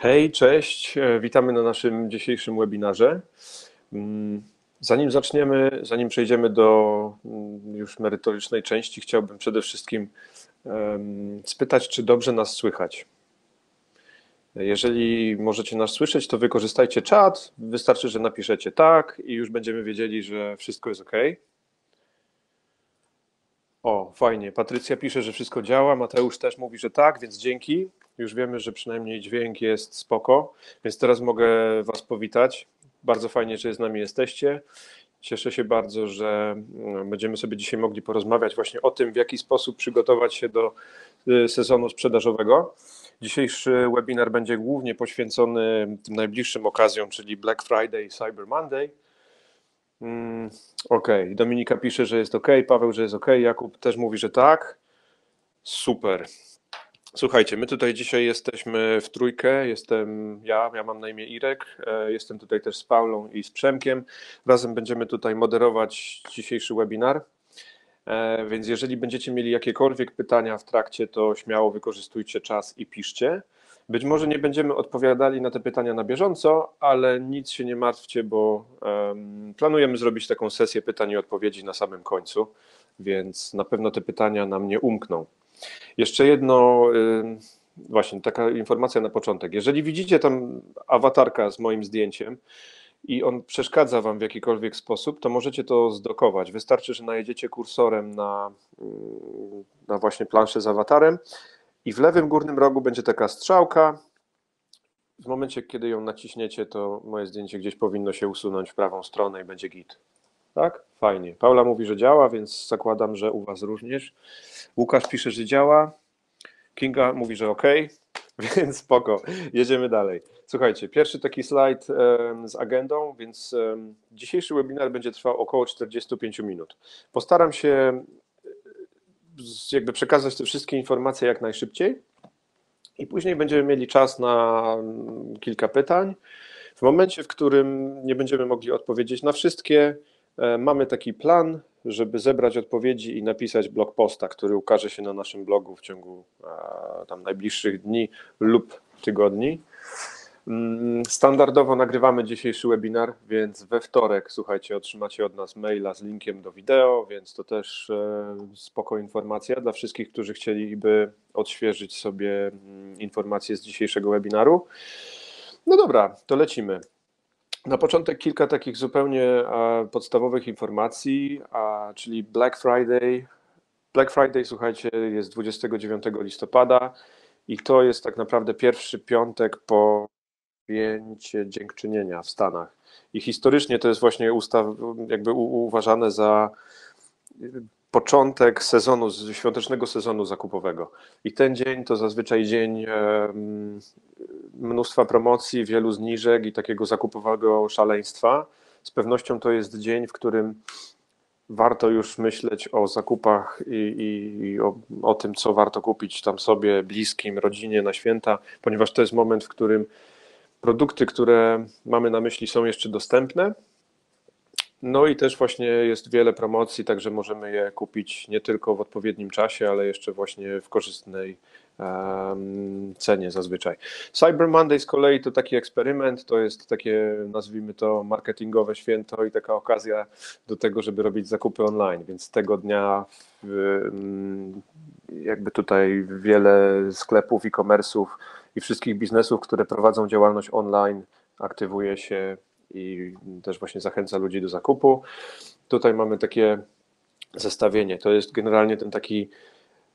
Hej, cześć. E, witamy na naszym dzisiejszym webinarze. Mm, zanim zaczniemy, zanim przejdziemy do mm, już merytorycznej części, chciałbym przede wszystkim spytać, czy dobrze nas słychać. Jeżeli możecie nas słyszeć, to wykorzystajcie czat. Wystarczy, że napiszecie tak i już będziemy wiedzieli, że wszystko jest ok. O, fajnie. Patrycja pisze, że wszystko działa. Mateusz też mówi, że tak, więc dzięki. Już wiemy, że przynajmniej dźwięk jest spoko, więc teraz mogę Was powitać. Bardzo fajnie, że z nami jesteście. Cieszę się bardzo, że mm, będziemy sobie dzisiaj mogli porozmawiać właśnie o tym, w jaki sposób przygotować się do y, sezonu sprzedażowego. Dzisiejszy webinar będzie głównie poświęcony tym najbliższym okazjom, czyli Black Friday i Cyber Monday. Mm, ok, Dominika pisze, że jest ok, Paweł, że jest ok, Jakub też mówi, że tak. Super. Słuchajcie, my tutaj dzisiaj jesteśmy w trójkę. Jestem ja, ja mam na imię Irek. E, jestem tutaj też z Paulą i z Przemkiem. Razem będziemy tutaj moderować dzisiejszy webinar. E, więc jeżeli będziecie mieli jakiekolwiek pytania w trakcie, to śmiało wykorzystujcie czas i piszcie. Być może nie będziemy odpowiadali na te pytania na bieżąco, ale nic się nie martwcie, bo planujemy zrobić taką sesję pytań i odpowiedzi na samym końcu, więc na pewno te pytania nam nie umkną. Jeszcze jedno, właśnie taka informacja na początek. Jeżeli widzicie tam awatarka z moim zdjęciem i on przeszkadza Wam w jakikolwiek sposób, to możecie to zdokować. Wystarczy, że najedziecie kursorem na, na właśnie planszę z awatarem i w lewym górnym rogu będzie taka strzałka. W momencie, kiedy ją naciśniecie, to moje zdjęcie gdzieś powinno się usunąć w prawą stronę i będzie git. Tak? Fajnie. Paula mówi, że działa, więc zakładam, że u Was również. Łukasz pisze, że działa. Kinga mówi, że ok, więc spoko. Jedziemy dalej. Słuchajcie, pierwszy taki slajd z agendą, więc dzisiejszy webinar będzie trwał około 45 minut. Postaram się jakby przekazać te wszystkie informacje jak najszybciej i później będziemy mieli czas na mm, kilka pytań. W momencie, w którym nie będziemy mogli odpowiedzieć na wszystkie, E, mamy taki plan, żeby zebrać odpowiedzi i napisać blog posta, który ukaże się na naszym blogu w ciągu e, tam najbliższych dni lub tygodni. Mm, standardowo nagrywamy dzisiejszy webinar, więc we wtorek, słuchajcie, otrzymacie od nas maila z linkiem do wideo, więc to też e, spoko informacja dla wszystkich, którzy chcieliby odświeżyć sobie mm, informacje z dzisiejszego webinaru. No dobra, to lecimy. Na początek kilka takich zupełnie podstawowych informacji, czyli Black Friday. Black Friday, słuchajcie, jest 29 listopada i to jest tak naprawdę pierwszy piątek po święcie dziękczynienia w Stanach. I historycznie to jest właśnie ustaw, jakby uważane za początek sezonu, świątecznego sezonu zakupowego. I ten dzień to zazwyczaj dzień mnóstwa promocji, wielu zniżek i takiego zakupowego szaleństwa. Z pewnością to jest dzień, w którym warto już myśleć o zakupach i, i, i o, o, tym, co warto kupić tam sobie, bliskim, rodzinie na święta, ponieważ to jest moment, w którym produkty, które mamy na myśli, są jeszcze dostępne no i też właśnie jest wiele promocji, także możemy je kupić nie tylko w odpowiednim czasie, ale jeszcze właśnie w korzystnej cenie zazwyczaj. Cyber Monday z kolei to taki eksperyment, to jest takie, nazwijmy to, marketingowe święto i taka okazja do tego, żeby robić zakupy online, więc tego dnia jakby tutaj wiele sklepów, e-commerce'ów i wszystkich biznesów, które prowadzą działalność online, aktywuje się i też właśnie zachęca ludzi do zakupu. Tutaj mamy takie zestawienie. To jest generalnie ten taki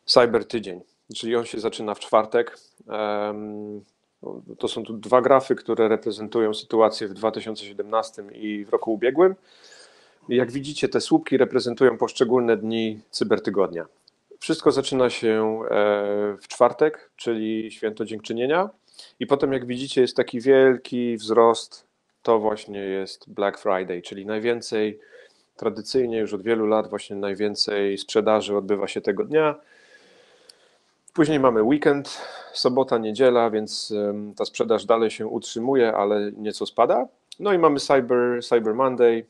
cyber tydzień, czyli on się zaczyna w czwartek. To są tu dwa grafy, które reprezentują sytuację w 2017 i w roku ubiegłym. Jak widzicie, te słupki reprezentują poszczególne dni cybertygodnia. Wszystko zaczyna się e, w czwartek, czyli święto dziękczynienia, i potem, jak widzicie, jest taki wielki wzrost to właśnie jest Black Friday, czyli najwięcej, tradycyjnie już od wielu lat, właśnie najwięcej sprzedaży odbywa się tego dnia. Później mamy weekend, sobota, niedziela, więc ta sprzedaż dalej się utrzymuje, ale nieco spada. No i mamy Cyber, Cyber Monday,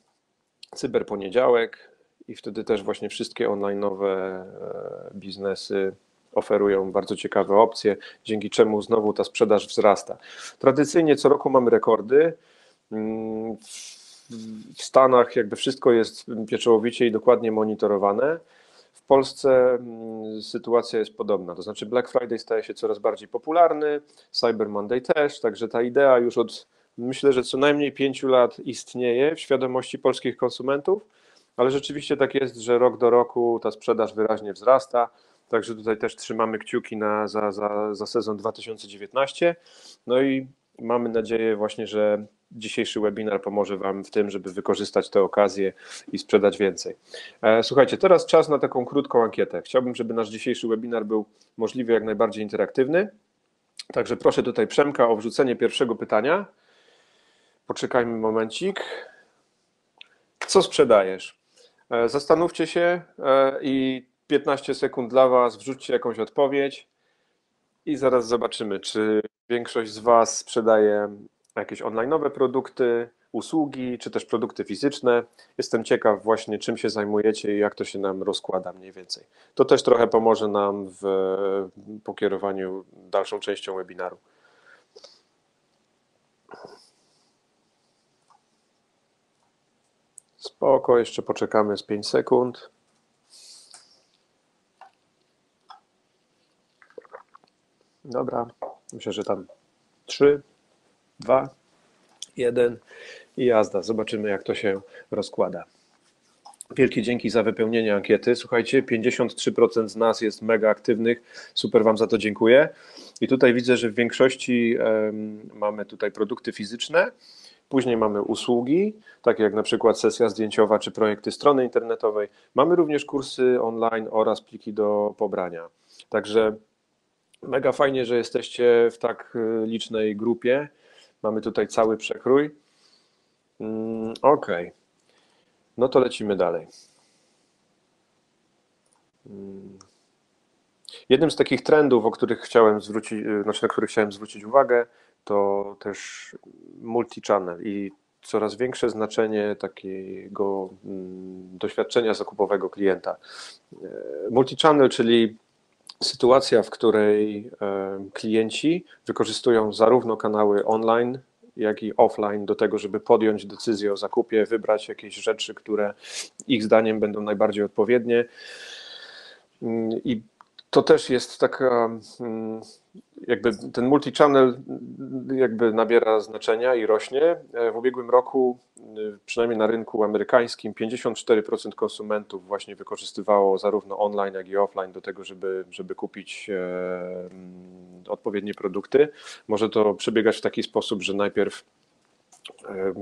Cyber Poniedziałek i wtedy też właśnie wszystkie online'owe e, biznesy oferują bardzo ciekawe opcje, dzięki czemu znowu ta sprzedaż wzrasta. Tradycyjnie co roku mamy rekordy. Mm, w Stanach jakby wszystko jest pieczołowicie i dokładnie monitorowane. W Polsce mm, sytuacja jest podobna, to znaczy Black Friday staje się coraz bardziej popularny, Cyber Monday też, także ta idea już od myślę, że co najmniej pięciu lat istnieje w świadomości polskich konsumentów, ale rzeczywiście tak jest, że rok do roku ta sprzedaż wyraźnie wzrasta. Także tutaj też trzymamy kciuki na, za, za, za sezon 2019. No i mamy nadzieję właśnie, że dzisiejszy webinar pomoże Wam w tym, żeby wykorzystać tę okazję i sprzedać więcej. E, słuchajcie, teraz czas na taką krótką ankietę. Chciałbym, żeby nasz dzisiejszy webinar był możliwie jak najbardziej interaktywny. Także proszę tutaj Przemka o wrzucenie pierwszego pytania. Poczekajmy momencik. Co sprzedajesz? E, zastanówcie się e, i 15 sekund dla Was, wrzućcie jakąś odpowiedź i zaraz zobaczymy, czy większość z Was sprzedaje jakieś online'owe produkty, usługi, czy też produkty fizyczne. Jestem ciekaw właśnie, czym się zajmujecie i jak to się nam rozkłada mniej więcej. To też trochę pomoże nam w pokierowaniu dalszą częścią webinaru. Spoko, jeszcze poczekamy z 5 sekund. Dobra, myślę, że tam 3, 2, 1 i jazda. Zobaczymy, jak to się rozkłada. Wielkie dzięki za wypełnienie ankiety. Słuchajcie, 53% z nas jest mega aktywnych. Super Wam za to dziękuję. I tutaj widzę, że w większości mamy tutaj produkty fizyczne. Później mamy usługi, takie jak na przykład sesja zdjęciowa czy projekty strony internetowej. Mamy również kursy online oraz pliki do pobrania. Także mega fajnie, że jesteście w tak y, licznej grupie. Mamy tutaj cały przekrój. Mm, ok. No to lecimy dalej. Mm. Jednym z takich trendów, o których chciałem zwrócić, y, znaczy na których chciałem zwrócić uwagę, to też multi-channel i coraz większe znaczenie takiego mm, doświadczenia zakupowego klienta. E, multi-channel, czyli sytuacja, w której e, klienci wykorzystują zarówno kanały online, jak i offline do tego, żeby podjąć decyzję o zakupie, wybrać jakieś rzeczy, które ich zdaniem będą najbardziej odpowiednie. Mm, I to też jest taka, mm, jakby ten multi-channel jakby nabiera znaczenia i rośnie. W ubiegłym roku, przynajmniej na rynku amerykańskim, 54% konsumentów właśnie wykorzystywało zarówno online, jak i offline do tego, żeby, żeby kupić e, odpowiednie produkty. Może to przebiegać w taki sposób, że najpierw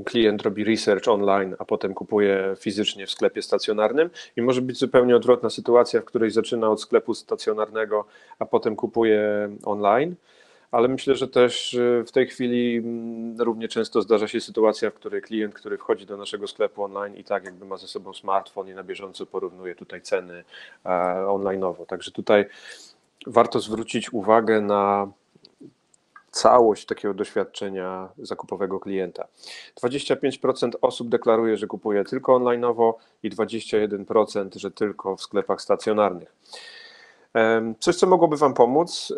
klient robi research online, a potem kupuje fizycznie w sklepie stacjonarnym i może być zupełnie odwrotna sytuacja, w której zaczyna od sklepu stacjonarnego, a potem kupuje online. Ale myślę, że też w tej chwili mm, równie często zdarza się sytuacja, w której klient, który wchodzi do naszego sklepu online i tak jakby ma ze sobą smartfon i na bieżąco porównuje tutaj ceny online'owo. Także tutaj warto zwrócić uwagę na całość takiego doświadczenia zakupowego klienta. 25% osób deklaruje, że kupuje tylko onlineowo i 21%, że tylko w sklepach stacjonarnych. Coś, co mogłoby Wam pomóc,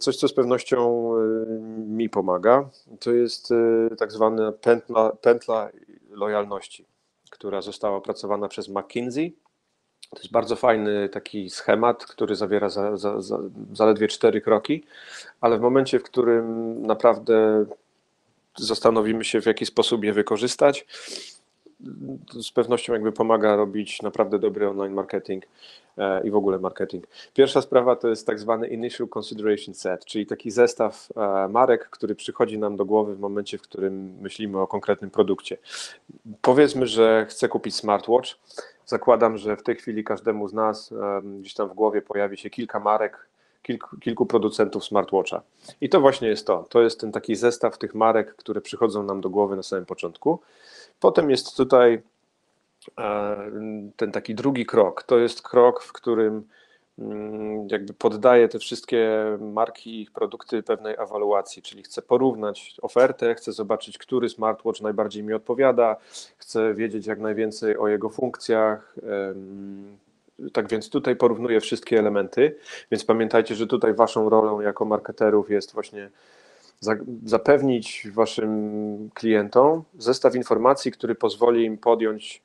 coś, co z pewnością mi pomaga, to jest y, tak zwana pętla, pętla lojalności, która została opracowana przez McKinsey to jest bardzo fajny taki schemat, który zawiera za, za, za, zaledwie cztery kroki, ale w momencie, w którym naprawdę zastanowimy się, w jaki sposób je wykorzystać, z pewnością jakby pomaga robić naprawdę dobry online marketing e, i w ogóle marketing. Pierwsza sprawa to jest tak zwany initial consideration set, czyli taki zestaw e, marek, który przychodzi nam do głowy w momencie, w którym myślimy o konkretnym produkcie. Powiedzmy, że chcę kupić smartwatch zakładam, że w tej chwili każdemu z nas gdzieś tam w głowie pojawi się kilka marek, kilku, kilku producentów smartwatcha. I to właśnie jest to. To jest ten taki zestaw tych marek, które przychodzą nam do głowy na samym początku. Potem jest tutaj e, ten taki drugi krok. To jest krok, w którym jakby poddaję te wszystkie marki i ich produkty pewnej ewaluacji, czyli chcę porównać ofertę, chcę zobaczyć, który smartwatch najbardziej mi odpowiada, chcę wiedzieć jak najwięcej o jego funkcjach, tak więc tutaj porównuję wszystkie elementy, więc pamiętajcie, że tutaj waszą rolą jako marketerów jest właśnie zapewnić waszym klientom zestaw informacji, który pozwoli im podjąć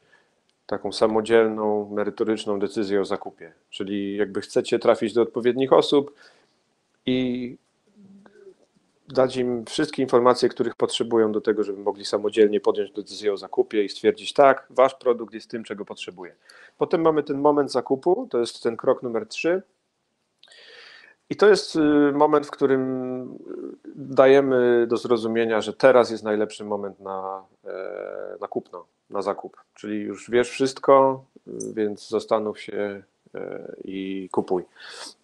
taką samodzielną, merytoryczną decyzję o zakupie. Czyli jakby chcecie trafić do odpowiednich osób i dać im wszystkie informacje, których potrzebują do tego, żeby mogli samodzielnie podjąć decyzję o zakupie i stwierdzić, tak, wasz produkt jest tym, czego potrzebuję. Potem mamy ten moment zakupu, to jest ten krok numer trzy. I to jest y, moment, w którym dajemy do zrozumienia, że teraz jest najlepszy moment na, e, na kupno, na zakup. Czyli już wiesz wszystko, więc zastanów się e, i kupuj.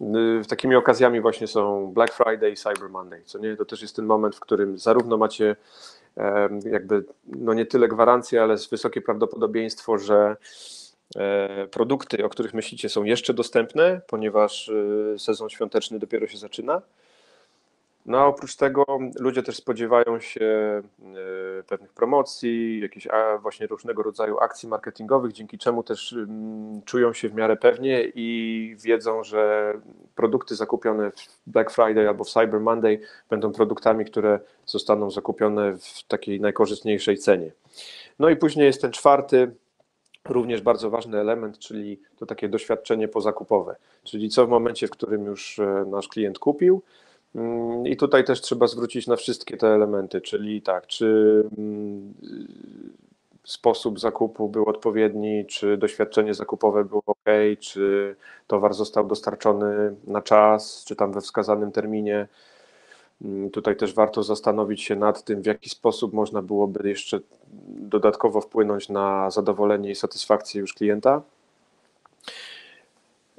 Y, takimi okazjami właśnie są Black Friday i Cyber Monday, co nie? To też jest ten moment, w którym zarówno macie jakby, no nie tyle gwarancję, ale wysokie prawdopodobieństwo, że E, produkty, o których myślicie, są jeszcze dostępne, ponieważ e, sezon świąteczny dopiero się zaczyna. No a oprócz tego ludzie też spodziewają się e, pewnych promocji, jakichś właśnie różnego rodzaju akcji marketingowych, dzięki czemu też czują się w miarę pewnie i wiedzą, że produkty zakupione w Black Friday albo w Cyber Monday będą produktami, które zostaną zakupione w takiej najkorzystniejszej cenie. No i później jest ten czwarty również bardzo ważny element, czyli to takie doświadczenie pozakupowe, czyli co w momencie, w którym już e, nasz klient kupił. Mm, I tutaj też trzeba zwrócić na wszystkie te elementy, czyli tak, czy mm, sposób zakupu był odpowiedni, czy doświadczenie zakupowe było ok, czy towar został dostarczony na czas, czy tam we wskazanym terminie. Mm, tutaj też warto zastanowić się nad tym, w jaki sposób można byłoby jeszcze dodatkowo wpłynąć na zadowolenie i satysfakcję już klienta.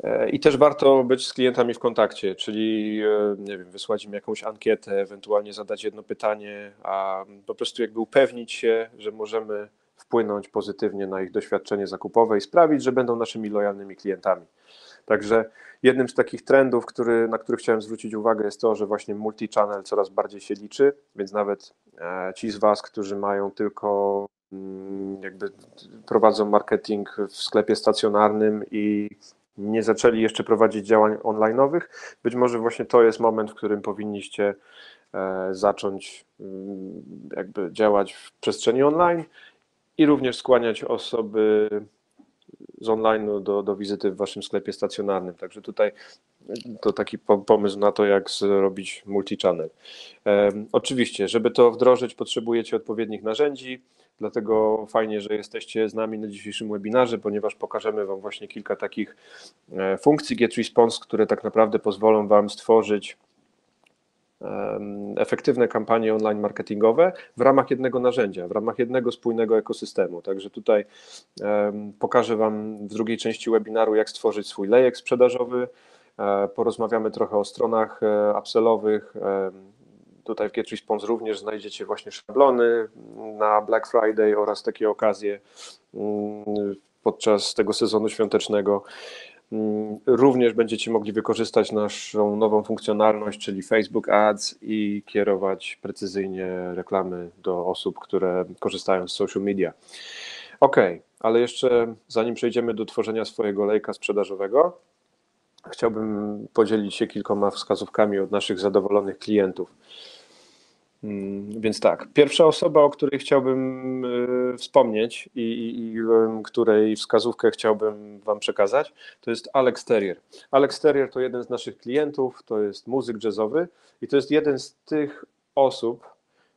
E, I też warto być z klientami w kontakcie, czyli e, nie wiem, wysłać im jakąś ankietę, ewentualnie zadać jedno pytanie, a po prostu jakby upewnić się, że możemy wpłynąć pozytywnie na ich doświadczenie zakupowe i sprawić, że będą naszymi lojalnymi klientami. Także jednym z takich trendów, który, na który chciałem zwrócić uwagę, jest to, że właśnie multi-channel coraz bardziej się liczy, więc nawet e, ci z Was, którzy mają tylko mm, jakby prowadzą marketing w sklepie stacjonarnym i nie zaczęli jeszcze prowadzić działań online'owych, być może właśnie to jest moment, w którym powinniście e, zacząć mm, jakby działać w przestrzeni online i również skłaniać osoby z online do, do wizyty w waszym sklepie stacjonarnym. Także tutaj to taki pomysł na to, jak zrobić multi-channel. oczywiście, żeby to wdrożyć, potrzebujecie odpowiednich narzędzi, dlatego fajnie, że jesteście z nami na dzisiejszym webinarze, ponieważ pokażemy Wam właśnie kilka takich e, funkcji GetResponse, które tak naprawdę pozwolą Wam stworzyć efektywne kampanie online marketingowe w ramach jednego narzędzia, w ramach jednego spójnego ekosystemu. Także tutaj pokażę Wam w drugiej części webinaru, jak stworzyć swój lejek sprzedażowy. E, porozmawiamy trochę o stronach e, upsellowych. Tutaj w GetResponse również znajdziecie właśnie szablony na Black Friday oraz takie okazje mm, podczas tego sezonu świątecznego. Mm, również będziecie mogli wykorzystać naszą nową funkcjonalność, czyli Facebook Ads i kierować precyzyjnie reklamy do osób, które korzystają z social media. Ok, ale jeszcze zanim przejdziemy do tworzenia swojego lejka sprzedażowego, chciałbym podzielić się kilkoma wskazówkami od naszych zadowolonych klientów. Mm, więc tak, pierwsza osoba, o której chciałbym y, wspomnieć i, i, i, której wskazówkę chciałbym Wam przekazać, to jest Alex Terrier. Alex Terrier to jeden z naszych klientów, to jest muzyk jazzowy i to jest jeden z tych osób,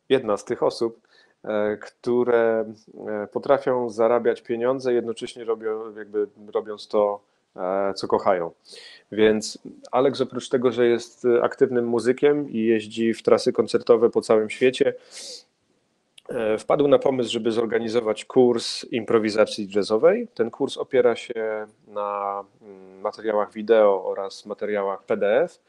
jedna z tych osób, e, które e, potrafią zarabiać pieniądze, jednocześnie robią, jakby robiąc to co kochają. Więc Alex oprócz tego, że jest aktywnym muzykiem i jeździ w trasy koncertowe po całym świecie, e, wpadł na pomysł, żeby zorganizować kurs improwizacji jazzowej. Ten kurs opiera się na mm, materiałach wideo oraz materiałach PDF.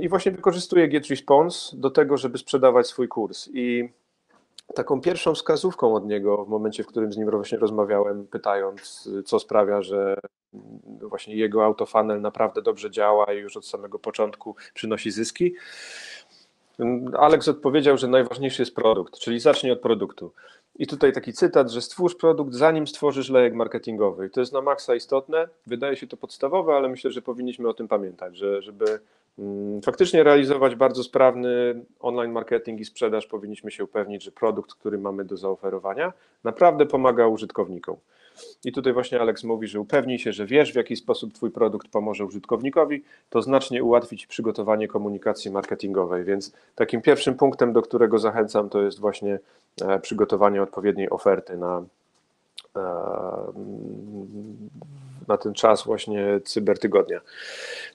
I właśnie wykorzystuje GetResponse do tego, żeby sprzedawać swój kurs. I taką pierwszą wskazówką od niego w momencie, w którym z nim właśnie rozmawiałem, pytając, co sprawia, że właśnie jego autofunnel naprawdę dobrze działa i już od samego początku przynosi zyski. Alex odpowiedział, że najważniejszy jest produkt, czyli zacznij od produktu. I tutaj taki cytat, że stwórz produkt zanim stworzysz lejek marketingowy. I to jest na maksa istotne. Wydaje się to podstawowe, ale myślę, że powinniśmy o tym pamiętać, że żeby faktycznie realizować bardzo sprawny online marketing i sprzedaż, powinniśmy się upewnić, że produkt, który mamy do zaoferowania, naprawdę pomaga użytkownikom. I tutaj właśnie Alex mówi, że upewnij się, że wiesz, w jaki sposób Twój produkt pomoże użytkownikowi, to znacznie ułatwi przygotowanie komunikacji marketingowej. Więc takim pierwszym punktem, do którego zachęcam, to jest właśnie e, przygotowanie odpowiedniej oferty na, e, na ten czas właśnie cybertygodnia.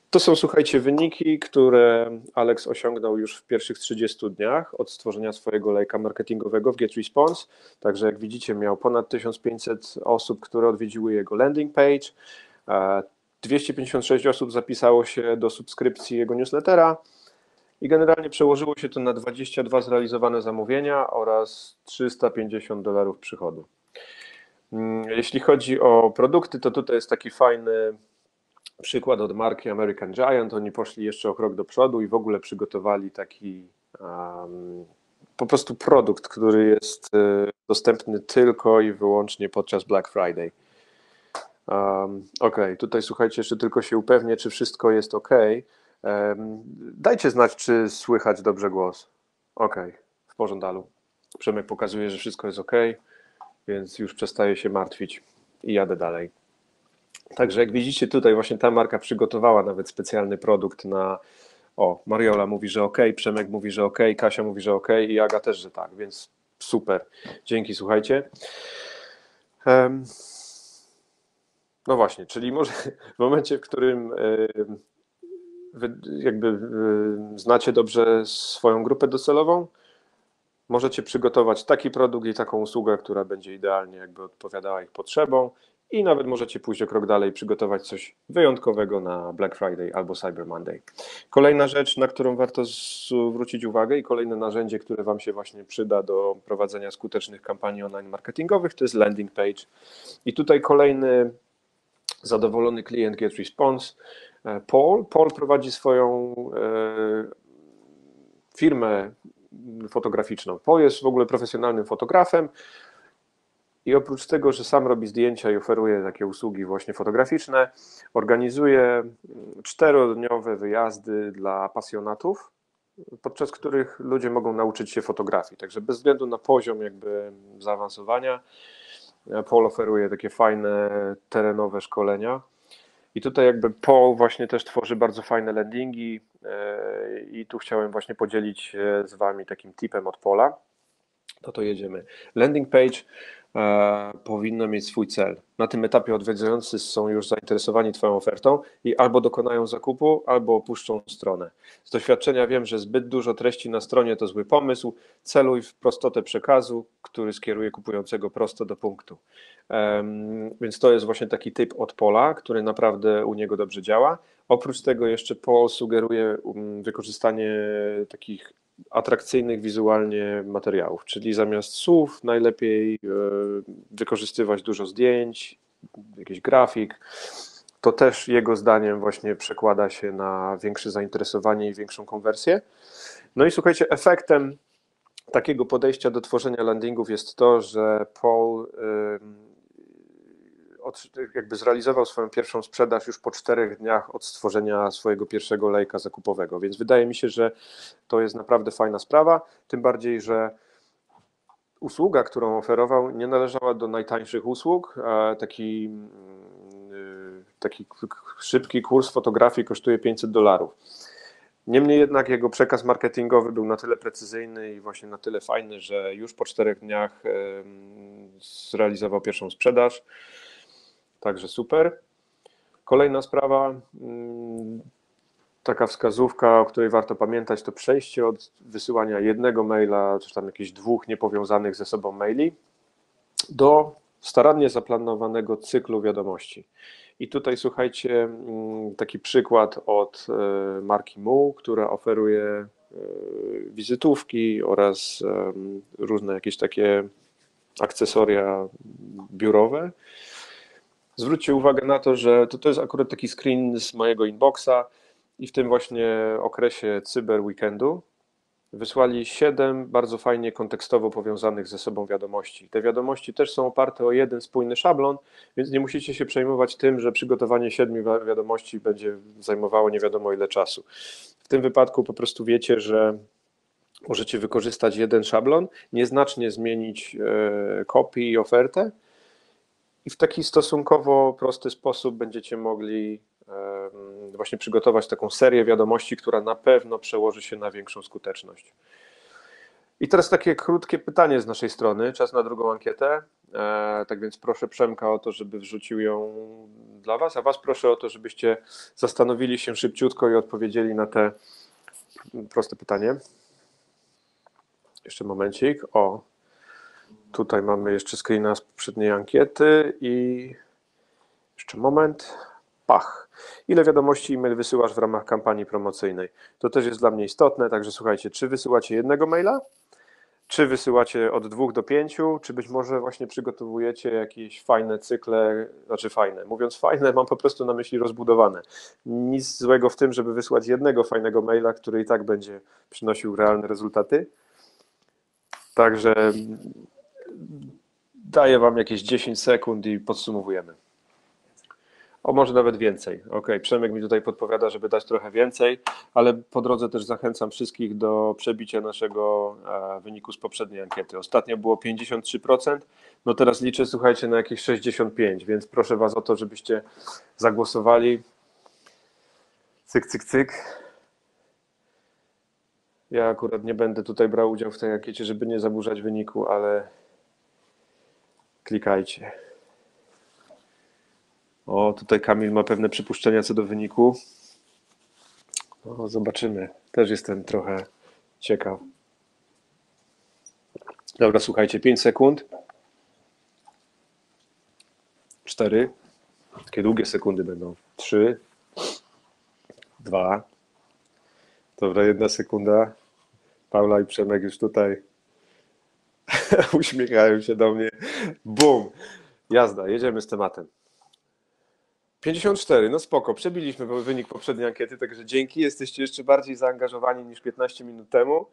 To są, słuchajcie, wyniki, które Alex osiągnął już w pierwszych 30 dniach od stworzenia swojego lejka marketingowego w GetResponse. Także jak widzicie, miał ponad 1500 osób, które odwiedziły jego landing page. 256 osób zapisało się do subskrypcji jego newslettera i generalnie przełożyło się to na 22 zrealizowane zamówienia oraz 350 dolarów przychodu. Mm, jeśli chodzi o produkty, to tutaj jest taki fajny przykład od marki American Giant. Oni poszli jeszcze o krok do przodu i w ogóle przygotowali taki um, po prostu produkt, który jest e, dostępny tylko i wyłącznie podczas Black Friday. Um, ok, tutaj słuchajcie, jeszcze tylko się upewnię, czy wszystko jest ok. Um, dajcie znać, czy słychać dobrze głos. Ok, w pożądalu. Przemek pokazuje, że wszystko jest ok, więc już przestaję się martwić i jadę dalej. Także jak widzicie tutaj właśnie ta marka przygotowała nawet specjalny produkt na o, Mariola mówi, że ok, Przemek mówi, że ok, Kasia mówi, że ok i Aga też, że tak, więc super. Dzięki, słuchajcie. No właśnie, czyli może w momencie, w którym jakby znacie dobrze swoją grupę docelową, możecie przygotować taki produkt i taką usługę, która będzie idealnie jakby odpowiadała ich potrzebom i nawet możecie pójść o krok dalej przygotować coś wyjątkowego na Black Friday albo Cyber Monday. Kolejna rzecz, na którą warto zwrócić uwagę i kolejne narzędzie, które Wam się właśnie przyda do prowadzenia skutecznych kampanii online marketingowych, to jest landing page. I tutaj kolejny zadowolony klient Get Response, e, Paul. Paul prowadzi swoją e, firmę fotograficzną. Paul jest w ogóle profesjonalnym fotografem, i oprócz tego, że sam robi zdjęcia i oferuje takie usługi właśnie fotograficzne, organizuje czterodniowe wyjazdy dla pasjonatów, podczas których ludzie mogą nauczyć się fotografii. Także bez względu na poziom jakby zaawansowania, Paul oferuje takie fajne terenowe szkolenia. I tutaj jakby Paul właśnie też tworzy bardzo fajne landingi e, i tu chciałem właśnie podzielić z Wami takim tipem od Pola. No to jedziemy. Landing page powinno mieć swój cel. Na tym etapie odwiedzający są już zainteresowani Twoją ofertą i albo dokonają zakupu, albo opuszczą stronę. Z doświadczenia wiem, że zbyt dużo treści na stronie to zły pomysł. Celuj w prostotę przekazu, który skieruje kupującego prosto do punktu. Więc to jest właśnie taki typ od pola, który naprawdę u niego dobrze działa. Oprócz tego jeszcze Paul sugeruje um, wykorzystanie takich atrakcyjnych wizualnie materiałów, czyli zamiast słów najlepiej e, wykorzystywać dużo zdjęć, jakiś grafik. To też jego zdaniem właśnie przekłada się na większe zainteresowanie i większą konwersję. No i słuchajcie, efektem takiego podejścia do tworzenia landingów jest to, że Paul jakby zrealizował swoją pierwszą sprzedaż już po czterech dniach od stworzenia swojego pierwszego lejka zakupowego. Więc wydaje mi się, że to jest naprawdę fajna sprawa. Tym bardziej, że usługa, którą oferował, nie należała do najtańszych usług. Taki, mm, taki szybki kurs fotografii kosztuje 500 dolarów. Niemniej jednak jego przekaz marketingowy był na tyle precyzyjny i właśnie na tyle fajny, że już po czterech dniach zrealizował pierwszą sprzedaż. Także super. Kolejna sprawa, mm, taka wskazówka, o której warto pamiętać, to przejście od wysyłania jednego maila, czy tam jakichś dwóch niepowiązanych ze sobą maili, do starannie zaplanowanego cyklu wiadomości. I tutaj słuchajcie, mm, taki przykład od e, marki Mu, która oferuje e, wizytówki oraz różne jakieś takie akcesoria biurowe. Zwróćcie uwagę na to, że to, to jest akurat taki screen z mojego inboxa i w tym właśnie okresie cyber weekendu wysłali siedem bardzo fajnie kontekstowo powiązanych ze sobą wiadomości. Te wiadomości też są oparte o jeden spójny szablon, więc nie musicie się przejmować tym, że przygotowanie siedmiu wiadomości będzie zajmowało nie wiadomo ile czasu. W tym wypadku po prostu wiecie, że możecie wykorzystać jeden szablon, nieznacznie zmienić e, kopię i ofertę i w taki stosunkowo prosty sposób będziecie mogli właśnie przygotować taką serię wiadomości, która na pewno przełoży się na większą skuteczność. I teraz takie krótkie pytanie z naszej strony, czas na drugą ankietę. E, tak więc proszę Przemka o to, żeby wrzucił ją dla Was, a Was proszę o to, żebyście zastanowili się szybciutko i odpowiedzieli na te proste pytanie. Jeszcze momencik. O, tutaj mamy jeszcze screena z poprzedniej ankiety i jeszcze moment. Pach. Ile wiadomości e-mail wysyłasz w ramach kampanii promocyjnej? To też jest dla mnie istotne, także słuchajcie, czy wysyłacie jednego maila? Czy wysyłacie od dwóch do pięciu, czy być może właśnie przygotowujecie jakieś fajne cykle, znaczy fajne. Mówiąc fajne, mam po prostu na myśli rozbudowane. Nic złego w tym, żeby wysłać jednego fajnego maila, który i tak będzie przynosił realne rezultaty. Także daję Wam jakieś 10 sekund i podsumowujemy. O, może nawet więcej. Ok, Przemek mi tutaj podpowiada, żeby dać trochę więcej, ale po drodze też zachęcam wszystkich do przebicia naszego e, wyniku z poprzedniej ankiety. Ostatnio było 53%, no teraz liczę, słuchajcie, na jakieś 65%, więc proszę Was o to, żebyście zagłosowali. Cyk, cyk, cyk. Ja akurat nie będę tutaj brał udziału w tej ankiecie, żeby nie zaburzać wyniku, ale klikajcie. O, tutaj Kamil ma pewne przypuszczenia co do wyniku. No, zobaczymy. Też jestem trochę ciekaw. Dobra, słuchajcie, 5 sekund. 4. Takie długie sekundy będą. 3. 2. Dobra, jedna sekunda. Paula i Przemek już tutaj uśmiechają się do mnie. Bum! Jazda, jedziemy z tematem. 54, no spoko, przebiliśmy wynik poprzedniej ankiety, także dzięki, jesteście jeszcze bardziej zaangażowani niż 15 minut temu.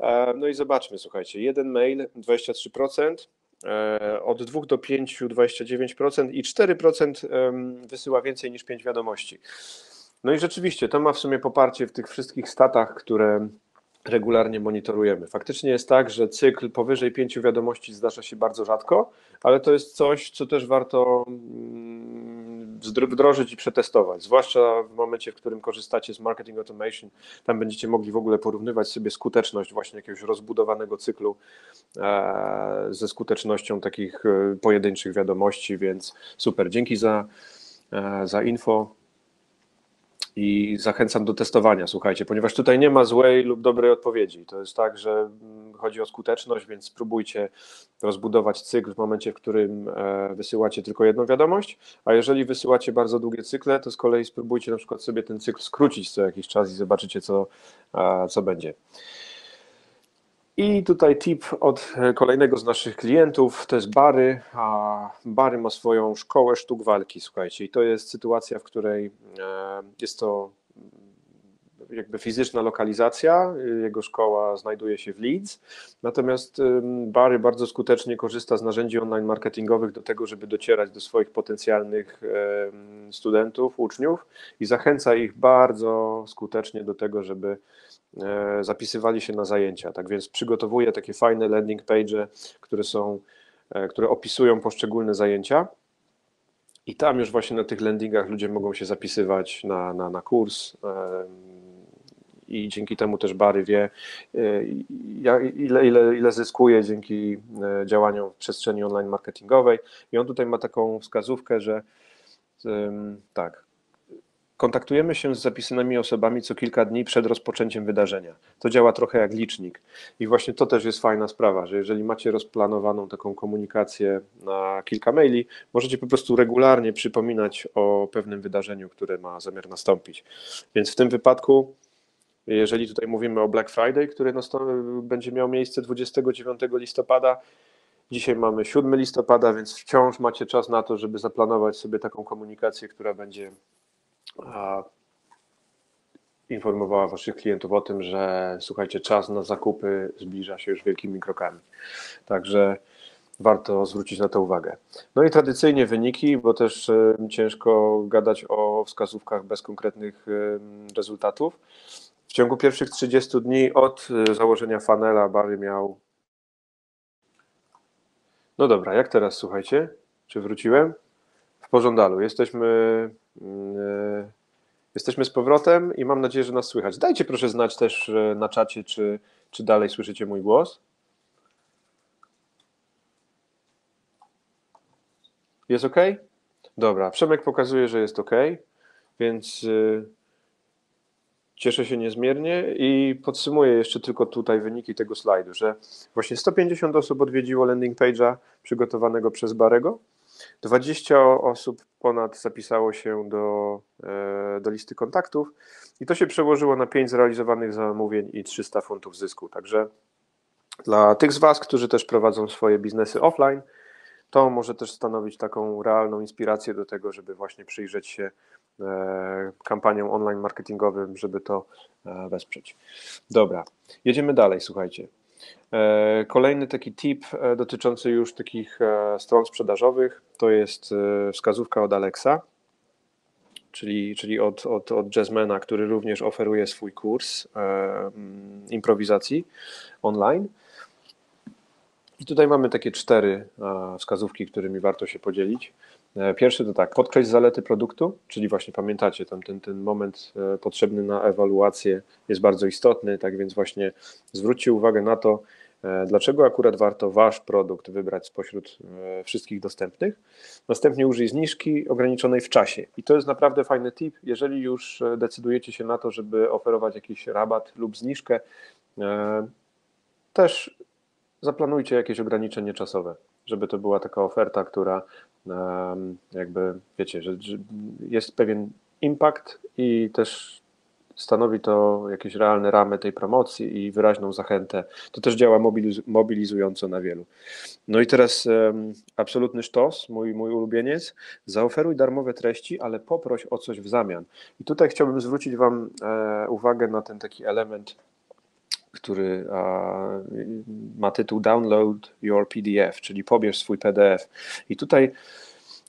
E, no i zobaczmy, słuchajcie, jeden mail 23%, e, od 2 do 5 29% i 4% wysyła więcej niż 5 wiadomości. No i rzeczywiście, to ma w sumie poparcie w tych wszystkich statach, które regularnie monitorujemy. Faktycznie jest tak, że cykl powyżej pięciu wiadomości zdarza się bardzo rzadko, ale to jest coś, co też warto mm, wdrożyć i przetestować, zwłaszcza w momencie, w którym korzystacie z marketing automation, tam będziecie mogli w ogóle porównywać sobie skuteczność właśnie jakiegoś rozbudowanego cyklu e, ze skutecznością takich e, pojedynczych wiadomości, więc super, dzięki za, e, za info i zachęcam do testowania, słuchajcie, ponieważ tutaj nie ma złej lub dobrej odpowiedzi. To jest tak, że mm, chodzi o skuteczność, więc spróbujcie rozbudować cykl w momencie, w którym e, wysyłacie tylko jedną wiadomość, a jeżeli wysyłacie bardzo długie cykle, to z kolei spróbujcie na przykład sobie ten cykl skrócić co jakiś czas i zobaczycie, co, co będzie. I tutaj tip od kolejnego z naszych klientów, to jest Bary, a Bary ma swoją szkołę sztuk walki, słuchajcie, i to jest sytuacja, w której e, jest to jakby fizyczna lokalizacja, jego szkoła znajduje się w Leeds, natomiast Bary bardzo skutecznie korzysta z narzędzi online marketingowych do tego, żeby docierać do swoich potencjalnych studentów, uczniów i zachęca ich bardzo skutecznie do tego, żeby E, zapisywali się na zajęcia. Tak więc przygotowuję takie fajne landing page, które są, e, które opisują poszczególne zajęcia. I tam już właśnie na tych landingach ludzie mogą się zapisywać na, na, na kurs. I dzięki temu też Bary wie, e, ile, ile, ile zyskuje dzięki działaniom w przestrzeni online marketingowej. I on tutaj ma taką wskazówkę, że tak, Kontaktujemy się z zapisanymi osobami co kilka dni przed rozpoczęciem wydarzenia. To działa trochę jak licznik. I właśnie to też jest fajna sprawa, że jeżeli macie rozplanowaną taką komunikację na kilka maili, możecie po prostu regularnie przypominać o pewnym wydarzeniu, które ma zamiar nastąpić. Więc w tym wypadku, jeżeli tutaj mówimy o Black Friday, który będzie miał miejsce 29 listopada, Dzisiaj mamy 7 listopada, więc wciąż macie czas na to, żeby zaplanować sobie taką komunikację, która będzie informowała Waszych klientów o tym, że słuchajcie, czas na zakupy zbliża się już wielkimi krokami. Także warto zwrócić na to uwagę. No i tradycyjnie wyniki, bo też ciężko gadać o wskazówkach bez konkretnych rezultatów. W ciągu pierwszych 30 dni od e, założenia fanela Barry miał. No dobra, jak teraz słuchajcie? Czy wróciłem? W pożądalu. Jesteśmy, mm, e, jesteśmy z powrotem i mam nadzieję, że nas słychać. Dajcie proszę znać też e, na czacie, czy, czy dalej słyszycie mój głos. Jest ok? Dobra, Przemek pokazuje, że jest ok, więc Cieszę się niezmiernie i podsumuję jeszcze tylko tutaj wyniki tego slajdu, że właśnie 150 osób odwiedziło landing page'a przygotowanego przez Barego, 20 osób ponad zapisało się do, e, do listy kontaktów i to się przełożyło na 5 zrealizowanych zamówień i 300 funtów zysku. Także dla tych z Was, którzy też prowadzą swoje biznesy offline, to może też stanowić taką realną inspirację do tego, żeby właśnie przyjrzeć się e, kampaniom online marketingowym, żeby to e, wesprzeć. Dobra, jedziemy dalej, słuchajcie. E, kolejny taki tip dotyczący już takich stron sprzedażowych to jest wskazówka od Alexa, czyli, czyli od, od, od jazzmana, który również oferuje swój kurs improwizacji online. I tutaj mamy takie cztery wskazówki, którymi warto się podzielić. E, pierwszy to tak, podkreśl zalety produktu, czyli właśnie pamiętacie, tam ten, ten moment e, potrzebny na ewaluację jest bardzo istotny, tak więc właśnie zwróćcie uwagę na to, e, dlaczego akurat warto Wasz produkt wybrać spośród wszystkich dostępnych. Następnie użyj zniżki ograniczonej w czasie. I to jest naprawdę fajny tip, jeżeli już decydujecie się na to, żeby oferować jakiś rabat lub zniżkę, też zaplanujcie jakieś ograniczenie czasowe, żeby to była taka oferta, która jakby wiecie, że, jest pewien impact i też stanowi to jakieś realne ramy tej promocji i wyraźną zachętę. To też działa mobilizująco na wielu. No i teraz absolutny sztos, mój, mój ulubieniec. Zaoferuj darmowe treści, ale poproś o coś w zamian. I tutaj chciałbym zwrócić Wam e, uwagę na ten taki element który ma tytuł Download Your PDF, czyli pobierz swój PDF. I tutaj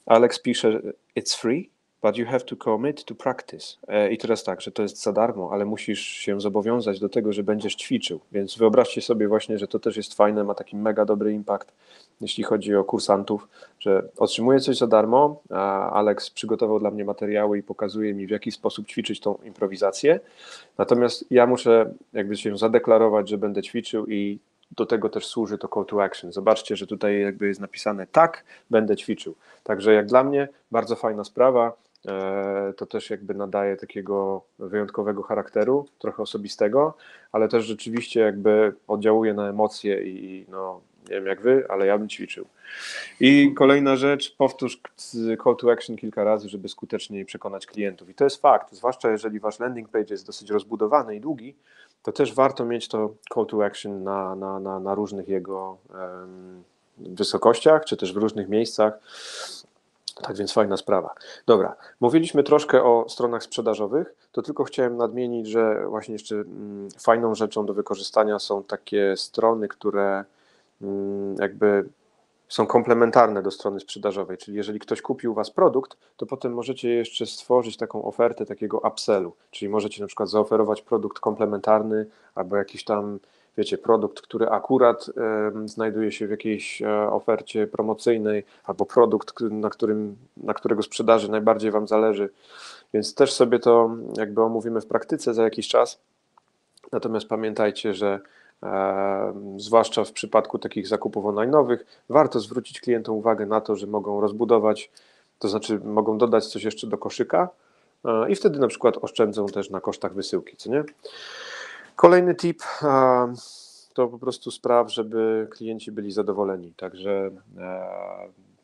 Alex pisze: It's free, but you have to commit to practice. E, I teraz tak, że to jest za darmo, ale musisz się zobowiązać do tego, że będziesz ćwiczył. Więc wyobraźcie sobie właśnie, że to też jest fajne, ma taki mega dobry impact, jeśli chodzi o kursantów, że otrzymuję coś za darmo, a Alex przygotował dla mnie materiały i pokazuje mi, w jaki sposób ćwiczyć tą improwizację. Natomiast ja muszę jakby się zadeklarować, że będę ćwiczył i do tego też służy to call to action. Zobaczcie, że tutaj jakby jest napisane tak, będę ćwiczył. Także jak dla mnie bardzo fajna sprawa. E, to też jakby nadaje takiego wyjątkowego charakteru, trochę osobistego, ale też rzeczywiście jakby oddziałuje na emocje i no, nie wiem jak wy, ale ja bym ćwiczył. I kolejna rzecz, powtórz call to action kilka razy, żeby skuteczniej przekonać klientów. I to jest fakt, zwłaszcza jeżeli wasz landing page jest dosyć rozbudowany i długi, to też warto mieć to call to action na, na, na, na różnych jego um, wysokościach, czy też w różnych miejscach. Tak więc fajna sprawa. Dobra, mówiliśmy troszkę o stronach sprzedażowych, to tylko chciałem nadmienić, że właśnie jeszcze mm, fajną rzeczą do wykorzystania są takie strony, które jakby są komplementarne do strony sprzedażowej, czyli jeżeli ktoś kupił Was produkt, to potem możecie jeszcze stworzyć taką ofertę takiego upsellu, czyli możecie na przykład zaoferować produkt komplementarny albo jakiś tam wiecie, produkt, który akurat znajduje się w jakiejś e, ofercie promocyjnej, albo produkt, na, którym, na którego sprzedaży najbardziej Wam zależy. Więc też sobie to jakby omówimy w praktyce za jakiś czas. Natomiast pamiętajcie, że zwłaszcza w przypadku takich zakupów online'owych, warto zwrócić klientom uwagę na to, że mogą rozbudować, to znaczy mogą dodać coś jeszcze do koszyka e, i wtedy na przykład oszczędzą też na kosztach wysyłki, co nie? Kolejny tip to po prostu spraw, żeby klienci byli zadowoleni. Także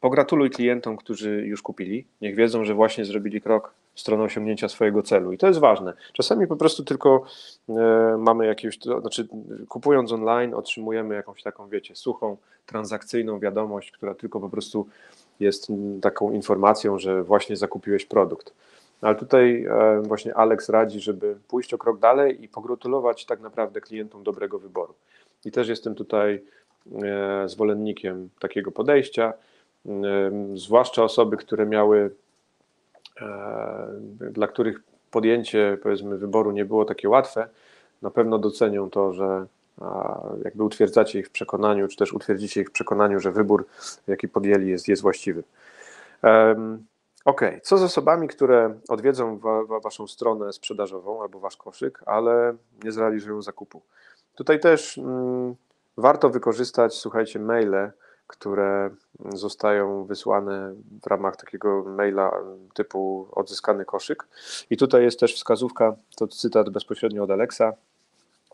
pogratuluj klientom, którzy już kupili. Niech wiedzą, że właśnie zrobili krok w stronę osiągnięcia swojego celu. I to jest ważne. Czasami po prostu tylko e, mamy jakieś, to znaczy kupując online otrzymujemy jakąś taką, wiecie, suchą, transakcyjną wiadomość, która tylko po prostu jest taką informacją, że właśnie zakupiłeś produkt. Ale tutaj e, właśnie Alex radzi, żeby pójść o krok dalej i pogratulować tak naprawdę klientom dobrego wyboru. I też jestem tutaj e, zwolennikiem takiego podejścia, zwłaszcza osoby, które miały, dla których podjęcie powiedzmy wyboru nie było takie łatwe, na pewno docenią to, że jakby utwierdzacie ich w przekonaniu, czy też utwierdzicie ich w przekonaniu, że wybór, jaki podjęli, jest, jest właściwy. Ok, co z osobami, które odwiedzą wa, wa, Waszą stronę sprzedażową albo Wasz koszyk, ale nie zrealizują zakupu? Tutaj też mm, warto wykorzystać, słuchajcie, maile, które zostają wysłane w ramach takiego maila typu odzyskany koszyk. I tutaj jest też wskazówka, to cytat bezpośrednio od Alexa.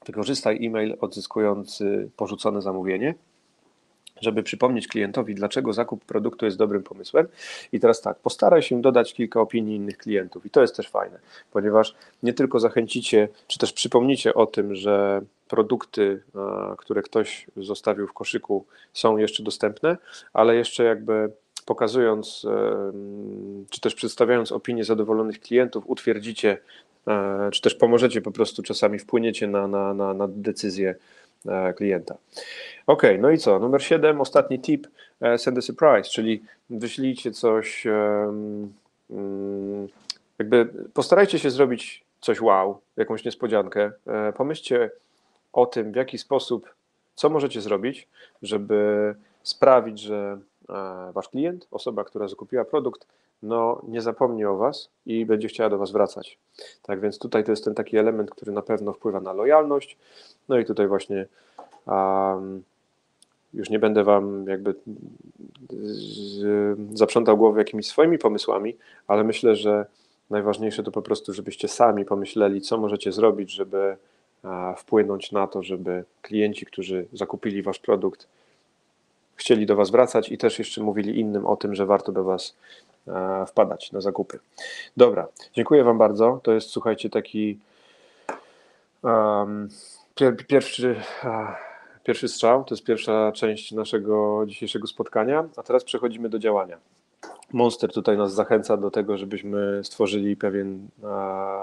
Wykorzystaj e-mail odzyskujący porzucone zamówienie żeby przypomnieć klientowi, dlaczego zakup produktu jest dobrym pomysłem. I teraz tak, postaraj się dodać kilka opinii innych klientów. I to jest też fajne, ponieważ nie tylko zachęcicie, czy też przypomnicie o tym, że produkty, które ktoś zostawił w koszyku, są jeszcze dostępne, ale jeszcze jakby pokazując, czy też przedstawiając opinie zadowolonych klientów, utwierdzicie, czy też pomożecie po prostu czasami wpłyniecie na, na, na, na decyzję E, klienta. Ok, no i co? Numer 7, ostatni tip, e, send a surprise, czyli wyślijcie coś, mm, jakby postarajcie się zrobić coś wow, jakąś niespodziankę. E, pomyślcie o tym, w jaki sposób, co możecie zrobić, żeby sprawić, że wasz klient, osoba, która zakupiła produkt, no, nie zapomni o Was i będzie chciała do Was wracać. Tak więc tutaj to jest ten taki element, który na pewno wpływa na lojalność. No i tutaj właśnie um, już nie będę Wam jakby zaprzątał głowy jakimiś swoimi pomysłami, ale myślę, że najważniejsze to po prostu, żebyście sami pomyśleli, co możecie zrobić, żeby wpłynąć na to, żeby klienci, którzy zakupili Wasz produkt, chcieli do Was wracać i też jeszcze mówili innym o tym, że warto do Was wpadać na zakupy. Dobra, dziękuję Wam bardzo. To jest, słuchajcie, taki um, pierwszy, pierwszy strzał, to jest pierwsza część naszego dzisiejszego spotkania, a teraz przechodzimy do działania. Monster tutaj nas zachęca do tego, żebyśmy stworzyli pewien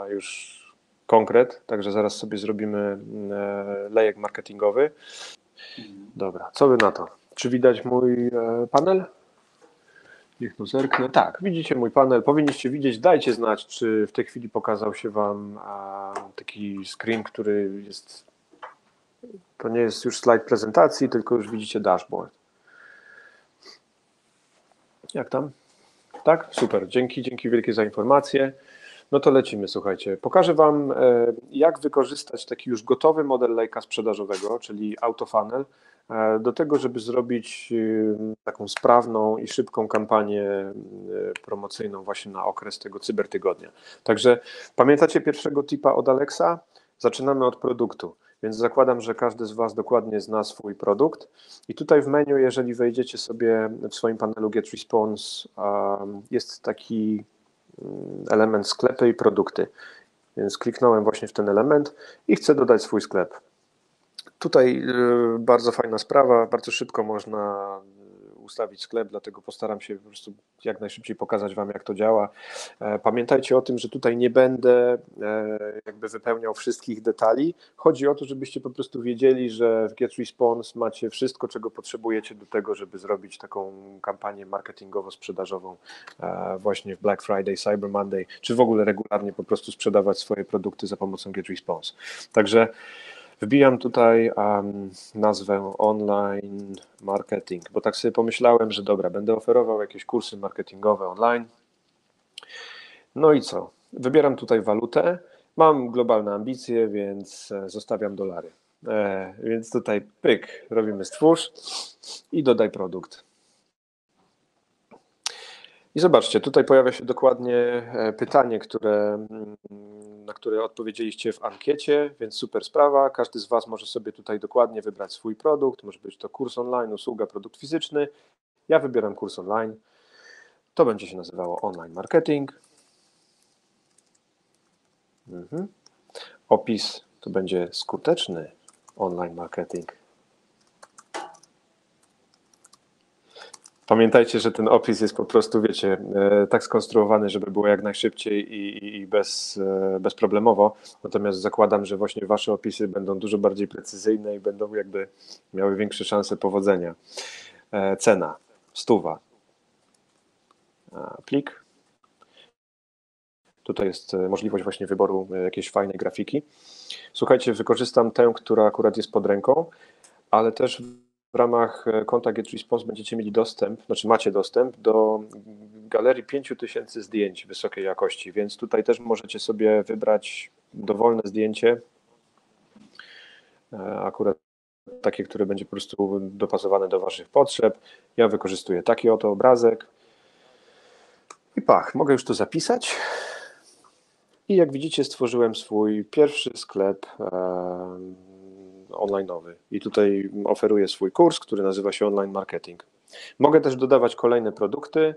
już konkret, także zaraz sobie zrobimy e, lejek marketingowy. Dobra, co by na to? Czy widać mój e, panel? Niech no zerknę. Tak, widzicie mój panel. Powinniście widzieć. Dajcie znać, czy w tej chwili pokazał się Wam taki screen, który jest. To nie jest już slajd prezentacji, tylko już widzicie dashboard. Jak tam? Tak? Super. Dzięki, dzięki wielkie za informację. No to lecimy, słuchajcie. Pokażę Wam, e, jak wykorzystać taki już gotowy model lejka sprzedażowego, czyli autofunnel, e, do tego, żeby zrobić e, taką sprawną i szybką kampanię promocyjną właśnie na okres tego cybertygodnia. Także pamiętacie pierwszego tipa od Alexa? Zaczynamy od produktu. Więc zakładam, że każdy z Was dokładnie zna swój produkt. I tutaj w menu, jeżeli wejdziecie sobie w swoim panelu Get Response, jest taki element sklepy i produkty. Więc kliknąłem właśnie w ten element i chcę dodać swój sklep. Tutaj y, bardzo fajna sprawa, bardzo szybko można ustawić sklep, dlatego postaram się po prostu jak najszybciej pokazać Wam, jak to działa. E, pamiętajcie o tym, że tutaj nie będę e, jakby wypełniał wszystkich detali. Chodzi o to, żebyście po prostu wiedzieli, że w GetResponse macie wszystko, czego potrzebujecie do tego, żeby zrobić taką kampanię marketingowo-sprzedażową e, właśnie w Black Friday, Cyber Monday, czy w ogóle regularnie po prostu sprzedawać swoje produkty za pomocą GetResponse. Także Wbijam tutaj um, nazwę online marketing, bo tak sobie pomyślałem, że dobra, będę oferował jakieś kursy marketingowe online. No i co? Wybieram tutaj walutę. Mam globalne ambicje, więc e, zostawiam dolary. E, więc tutaj pyk, robimy stwórz i dodaj produkt. I zobaczcie, tutaj pojawia się dokładnie e, pytanie, które, mm, na które odpowiedzieliście w ankiecie, więc super sprawa. Każdy z Was może sobie tutaj dokładnie wybrać swój produkt. Może być to kurs online, usługa, produkt fizyczny. Ja wybieram kurs online. To będzie się nazywało online marketing. Mhm. Opis to będzie skuteczny online marketing. Pamiętajcie, że ten opis jest po prostu, wiecie, e, tak skonstruowany, żeby było jak najszybciej i, i bez, e, bezproblemowo. Natomiast zakładam, że właśnie wasze opisy będą dużo bardziej precyzyjne i będą jakby miały większe szanse powodzenia. E, cena, stuwa. Plik. Tutaj jest możliwość właśnie wyboru jakiejś fajnej grafiki. Słuchajcie, wykorzystam tę, która akurat jest pod ręką, ale też w ramach e, konta GetResponse będziecie mieli dostęp, znaczy macie dostęp do galerii 5000 zdjęć wysokiej jakości, więc tutaj też możecie sobie wybrać dowolne zdjęcie, e, akurat takie, które będzie po prostu dopasowane do Waszych potrzeb. Ja wykorzystuję taki oto obrazek i pach, mogę już to zapisać. I jak widzicie, stworzyłem swój pierwszy sklep online'owy i tutaj oferuję swój kurs, który nazywa się Online Marketing. Mogę też dodawać kolejne produkty,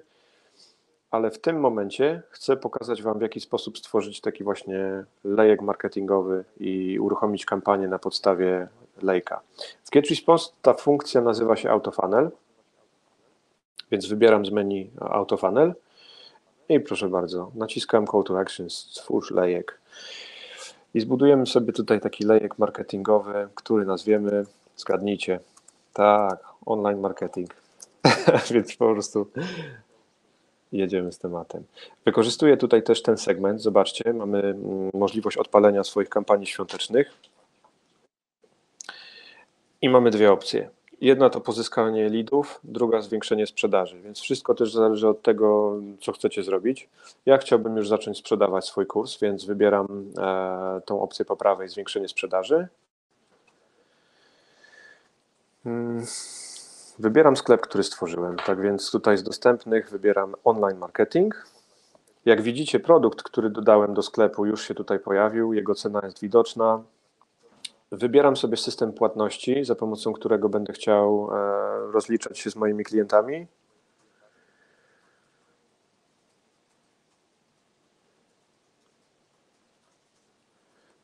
ale w tym momencie chcę pokazać Wam, w jaki sposób stworzyć taki właśnie lejek marketingowy i uruchomić kampanię na podstawie lejka. W GetResponse ta funkcja nazywa się AutoFunnel, więc wybieram z menu AutoFunnel i proszę bardzo, naciskam Call to Action, stwórz lejek. I zbudujemy sobie tutaj taki lejek marketingowy, który nazwiemy, zgadnijcie, tak, online marketing. Więc po prostu jedziemy z tematem. Wykorzystuję tutaj też ten segment. Zobaczcie, mamy mm, możliwość odpalenia swoich kampanii świątecznych. I mamy dwie opcje. Jedna to pozyskanie leadów, druga zwiększenie sprzedaży, więc wszystko też zależy od tego, co chcecie zrobić. Ja chciałbym już zacząć sprzedawać swój kurs, więc wybieram e, tą opcję po prawej, zwiększenie sprzedaży. Hmm. Wybieram sklep, który stworzyłem, tak więc tutaj z dostępnych wybieram online marketing. Jak widzicie, produkt, który dodałem do sklepu, już się tutaj pojawił, jego cena jest widoczna. Wybieram sobie system płatności, za pomocą którego będę chciał e, rozliczać się z moimi klientami.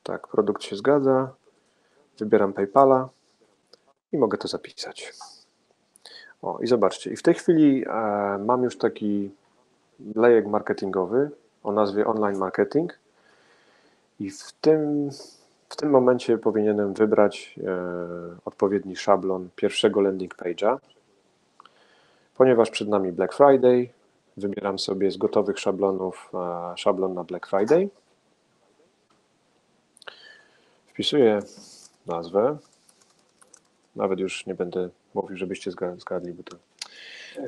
Tak, produkt się zgadza. Wybieram PayPala i mogę to zapisać. O, i zobaczcie, i w tej chwili e, mam już taki lejek marketingowy o nazwie online marketing. I w tym w tym momencie powinienem wybrać e, odpowiedni szablon pierwszego landing page'a. Ponieważ przed nami Black Friday, wybieram sobie z gotowych szablonów e, szablon na Black Friday. Wpisuję nazwę. Nawet już nie będę mówił, żebyście zgadli, bo to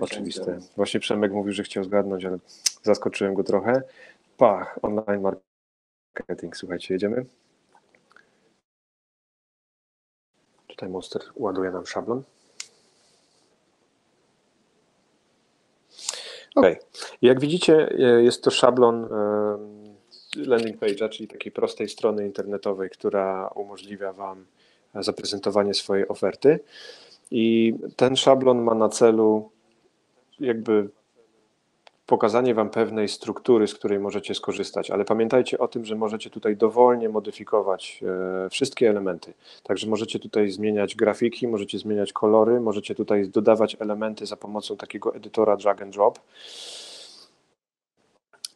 oczywiste. Właśnie Przemek mówił, że chciał zgadnąć, ale zaskoczyłem go trochę. Pach, online marketing. Słuchajcie, jedziemy. Tutaj Monster ładuje nam szablon. Ok. Jak widzicie, e, jest to szablon e, landing page'a, czyli takiej prostej strony internetowej, która umożliwia Wam zaprezentowanie swojej oferty. I ten szablon ma na celu jakby pokazanie Wam pewnej struktury, z której możecie skorzystać, ale pamiętajcie o tym, że możecie tutaj dowolnie modyfikować e, wszystkie elementy. Także możecie tutaj zmieniać grafiki, możecie zmieniać kolory, możecie tutaj dodawać elementy za pomocą takiego edytora drag and drop.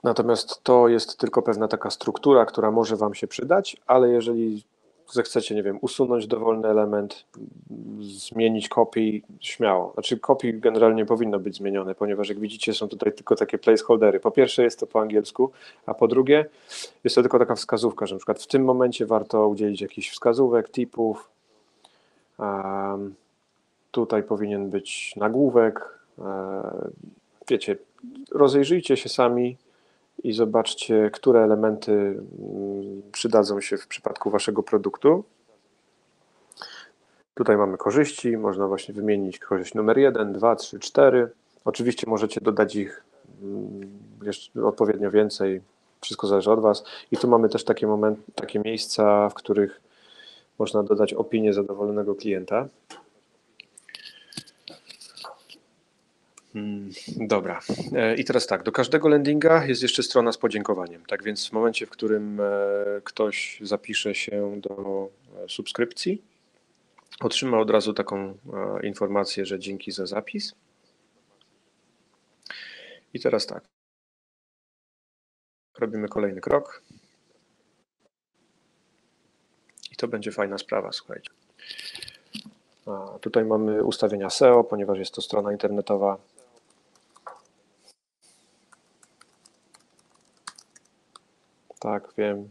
Natomiast to jest tylko pewna taka struktura, która może Wam się przydać, ale jeżeli zechcecie, nie wiem, usunąć dowolny element, zmienić kopii, śmiało. Znaczy kopii generalnie powinno być zmienione, ponieważ jak widzicie są tutaj tylko takie placeholdery. Po pierwsze jest to po angielsku, a po drugie jest to tylko taka wskazówka, że na przykład w tym momencie warto udzielić jakichś wskazówek, tipów. Um, tutaj powinien być nagłówek. Um, wiecie, rozejrzyjcie się sami, i zobaczcie, które elementy mm, przydadzą się w przypadku Waszego produktu. Tutaj mamy korzyści, można właśnie wymienić korzyść numer 1, 2, 3, 4. Oczywiście możecie dodać ich mm, jeszcze odpowiednio więcej, wszystko zależy od Was. I tu mamy też takie, moment, takie miejsca, w których można dodać opinię zadowolonego klienta. Dobra. E, I teraz tak, do każdego landinga jest jeszcze strona z podziękowaniem. Tak więc w momencie, w którym e, ktoś zapisze się do e, subskrypcji, otrzyma od razu taką informację, że dzięki za zapis. I teraz tak. Robimy kolejny krok. I to będzie fajna sprawa, słuchajcie. A tutaj mamy ustawienia SEO, ponieważ jest to strona internetowa. Tak, wiem,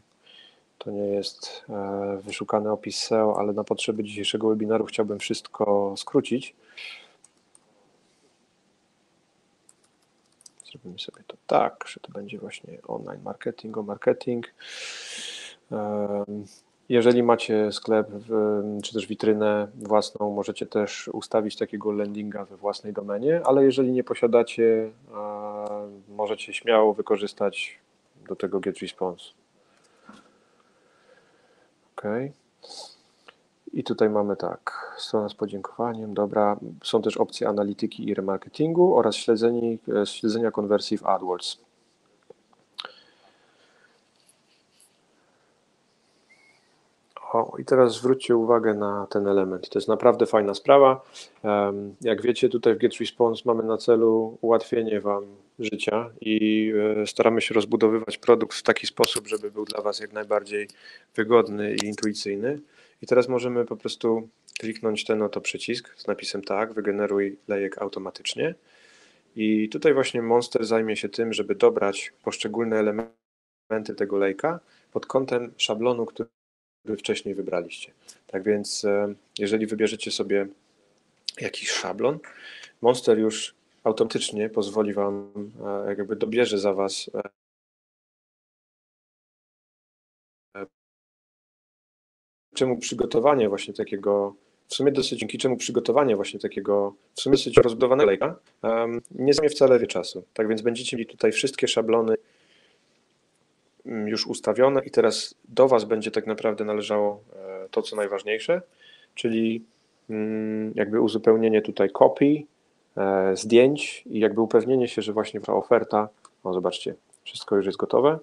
to nie jest e, wyszukany opis SEO, ale na potrzeby dzisiejszego webinaru chciałbym wszystko skrócić. Zrobimy sobie to tak, że to będzie właśnie online marketing o marketing. Jeżeli macie sklep czy też witrynę własną, możecie też ustawić takiego landinga we własnej domenie, ale jeżeli nie posiadacie, możecie śmiało wykorzystać do tego GetResponse. OK. I tutaj mamy tak, strona z podziękowaniem, dobra. Są też opcje analityki i remarketingu oraz śledzenie, śledzenia konwersji w AdWords. O, i teraz zwróćcie uwagę na ten element. To jest naprawdę fajna sprawa. Jak wiecie, tutaj w GetResponse mamy na celu ułatwienie Wam życia i e, staramy się rozbudowywać produkt w taki sposób, żeby był dla Was jak najbardziej wygodny i intuicyjny. I teraz możemy po prostu kliknąć ten oto przycisk z napisem tak, wygeneruj lejek automatycznie. I tutaj właśnie Monster zajmie się tym, żeby dobrać poszczególne elementy tego lejka pod kątem szablonu, który wcześniej wybraliście. Tak więc, e, jeżeli wybierzecie sobie jakiś szablon, Monster już automatycznie pozwoli Wam, e, jakby dobierze za Was e, czemu przygotowanie właśnie takiego, w sumie dosyć dzięki czemu przygotowanie właśnie takiego, w sumie dosyć rozbudowanego lejka, nie zajmie wcale wie czasu. Tak więc będziecie mieli tutaj wszystkie szablony już ustawione i teraz do Was będzie tak naprawdę należało e, to, co najważniejsze, czyli mm, jakby uzupełnienie tutaj kopii, e, zdjęć i jakby upewnienie się, że właśnie ta oferta, no zobaczcie, wszystko już jest gotowe.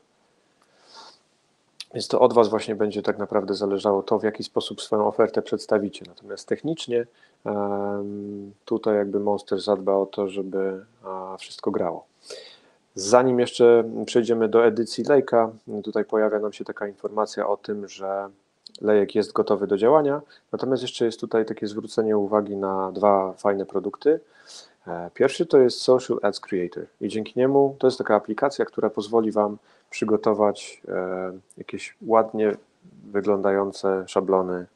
Więc to od Was właśnie będzie tak naprawdę zależało to, w jaki sposób swoją ofertę przedstawicie. Natomiast technicznie tutaj jakby Monster zadba o to, żeby wszystko grało. Zanim jeszcze przejdziemy do edycji lejka, tutaj pojawia nam się taka informacja o tym, że lejek jest gotowy do działania. Natomiast jeszcze jest tutaj takie zwrócenie uwagi na dwa fajne produkty. E, pierwszy to jest Social Ads Creator i dzięki niemu to jest taka aplikacja, która pozwoli Wam przygotować e, jakieś ładnie wyglądające szablony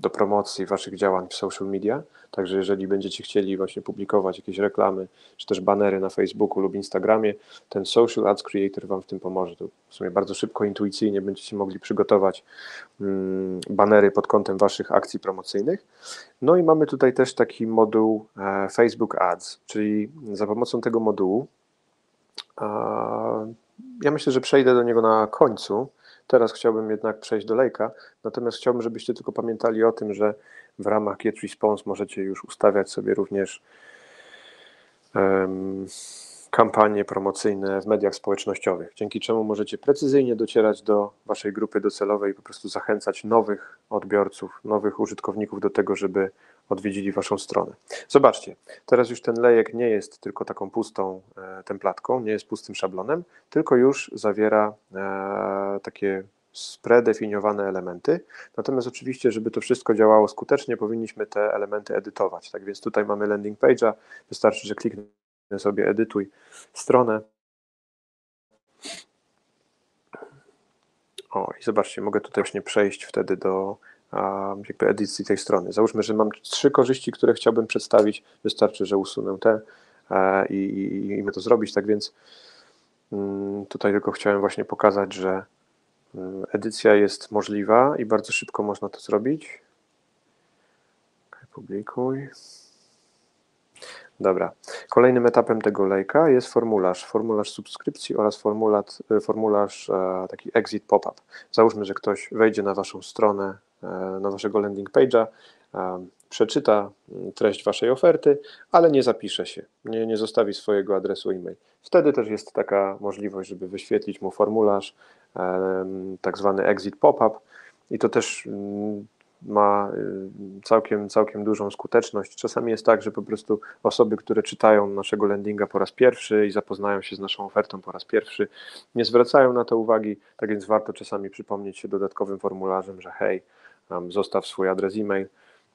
do promocji Waszych działań w social media. Także jeżeli będziecie chcieli właśnie publikować jakieś reklamy, czy też banery na Facebooku lub Instagramie, ten Social Ads Creator Wam w tym pomoże. To w sumie bardzo szybko, intuicyjnie będziecie mogli przygotować mm, banery pod kątem Waszych akcji promocyjnych. No i mamy tutaj też taki moduł e, Facebook Ads, czyli za pomocą tego modułu ja myślę, że przejdę do niego na końcu. Teraz chciałbym jednak przejść do lejka, natomiast chciałbym, żebyście tylko pamiętali o tym, że w ramach Get Response możecie już ustawiać sobie również um, kampanie promocyjne w mediach społecznościowych, dzięki czemu możecie precyzyjnie docierać do Waszej grupy docelowej i po prostu zachęcać nowych odbiorców, nowych użytkowników do tego, żeby odwiedzili Waszą stronę. Zobaczcie, teraz już ten lejek nie jest tylko taką pustą e, templatką, nie jest pustym szablonem, tylko już zawiera e, takie spredefiniowane elementy. Natomiast oczywiście, żeby to wszystko działało skutecznie, powinniśmy te elementy edytować. Tak więc tutaj mamy landing page'a, wystarczy, że kliknę sobie edytuj stronę. O, i zobaczcie, mogę tutaj właśnie przejść wtedy do jakby edycji tej strony. Załóżmy, że mam trzy korzyści, które chciałbym przedstawić. Wystarczy, że usunę te e, i, i, i to zrobić. Tak więc mm, tutaj tylko chciałem właśnie pokazać, że edycja jest możliwa i bardzo szybko można to zrobić. Publikuj. Dobra. Kolejnym etapem tego lejka jest formularz. Formularz subskrypcji oraz formularz, e, formularz e, taki exit pop-up. Załóżmy, że ktoś wejdzie na Waszą stronę, e, na Waszego landing page'a, przeczyta mm, treść Waszej oferty, ale nie zapisze się, nie, nie zostawi swojego adresu e-mail. Wtedy też jest taka możliwość, żeby wyświetlić mu formularz, tak zwany exit pop-up i to też mm, ma y, całkiem, całkiem dużą skuteczność. Czasami jest tak, że po prostu osoby, które czytają naszego landinga po raz pierwszy i zapoznają się z naszą ofertą po raz pierwszy, nie zwracają na to uwagi, tak więc warto czasami przypomnieć się dodatkowym formularzem, że hej, zostaw swój adres e-mail,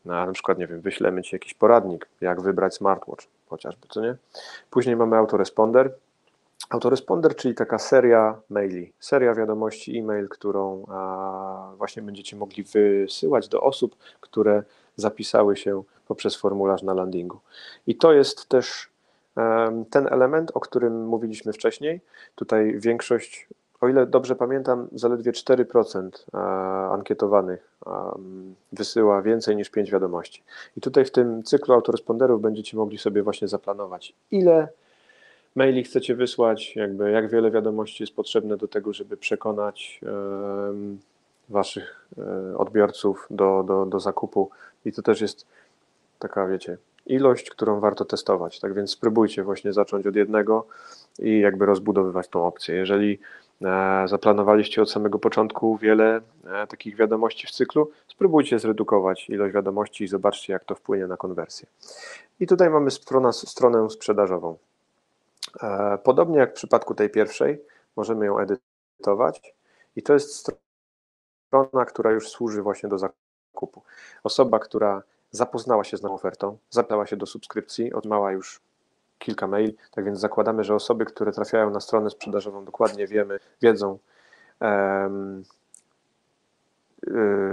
na, na przykład, nie wiem, wyślemy Ci jakiś poradnik, jak wybrać smartwatch chociażby, co nie? Później mamy autoresponder, Autoresponder, czyli taka seria maili, seria wiadomości e-mail, którą właśnie będziecie mogli wysyłać do osób, które zapisały się poprzez formularz na landingu. I to jest też ten element, o którym mówiliśmy wcześniej. Tutaj większość, o ile dobrze pamiętam, zaledwie 4% ankietowanych wysyła więcej niż 5 wiadomości. I tutaj w tym cyklu autoresponderów będziecie mogli sobie właśnie zaplanować, ile maili chcecie wysłać, jakby jak wiele wiadomości jest potrzebne do tego, żeby przekonać waszych e, odbiorców do, do, do zakupu i to też jest taka, wiecie, ilość, którą warto testować. Tak więc spróbujcie właśnie zacząć od jednego i jakby rozbudowywać tą opcję. Jeżeli zaplanowaliście od samego początku wiele e, takich wiadomości w cyklu, spróbujcie zredukować ilość wiadomości i zobaczcie, jak to wpłynie na konwersję. I tutaj mamy stronę, stronę sprzedażową. E, podobnie jak w przypadku tej pierwszej, możemy ją edytować i to jest strona, która już służy właśnie do zakupu. Osoba, która zapoznała się z naszą ofertą, zapisała się do subskrypcji, otrzymała już kilka maili, tak więc zakładamy, że osoby, które trafiają na stronę sprzedażową dokładnie wiemy, wiedzą, um,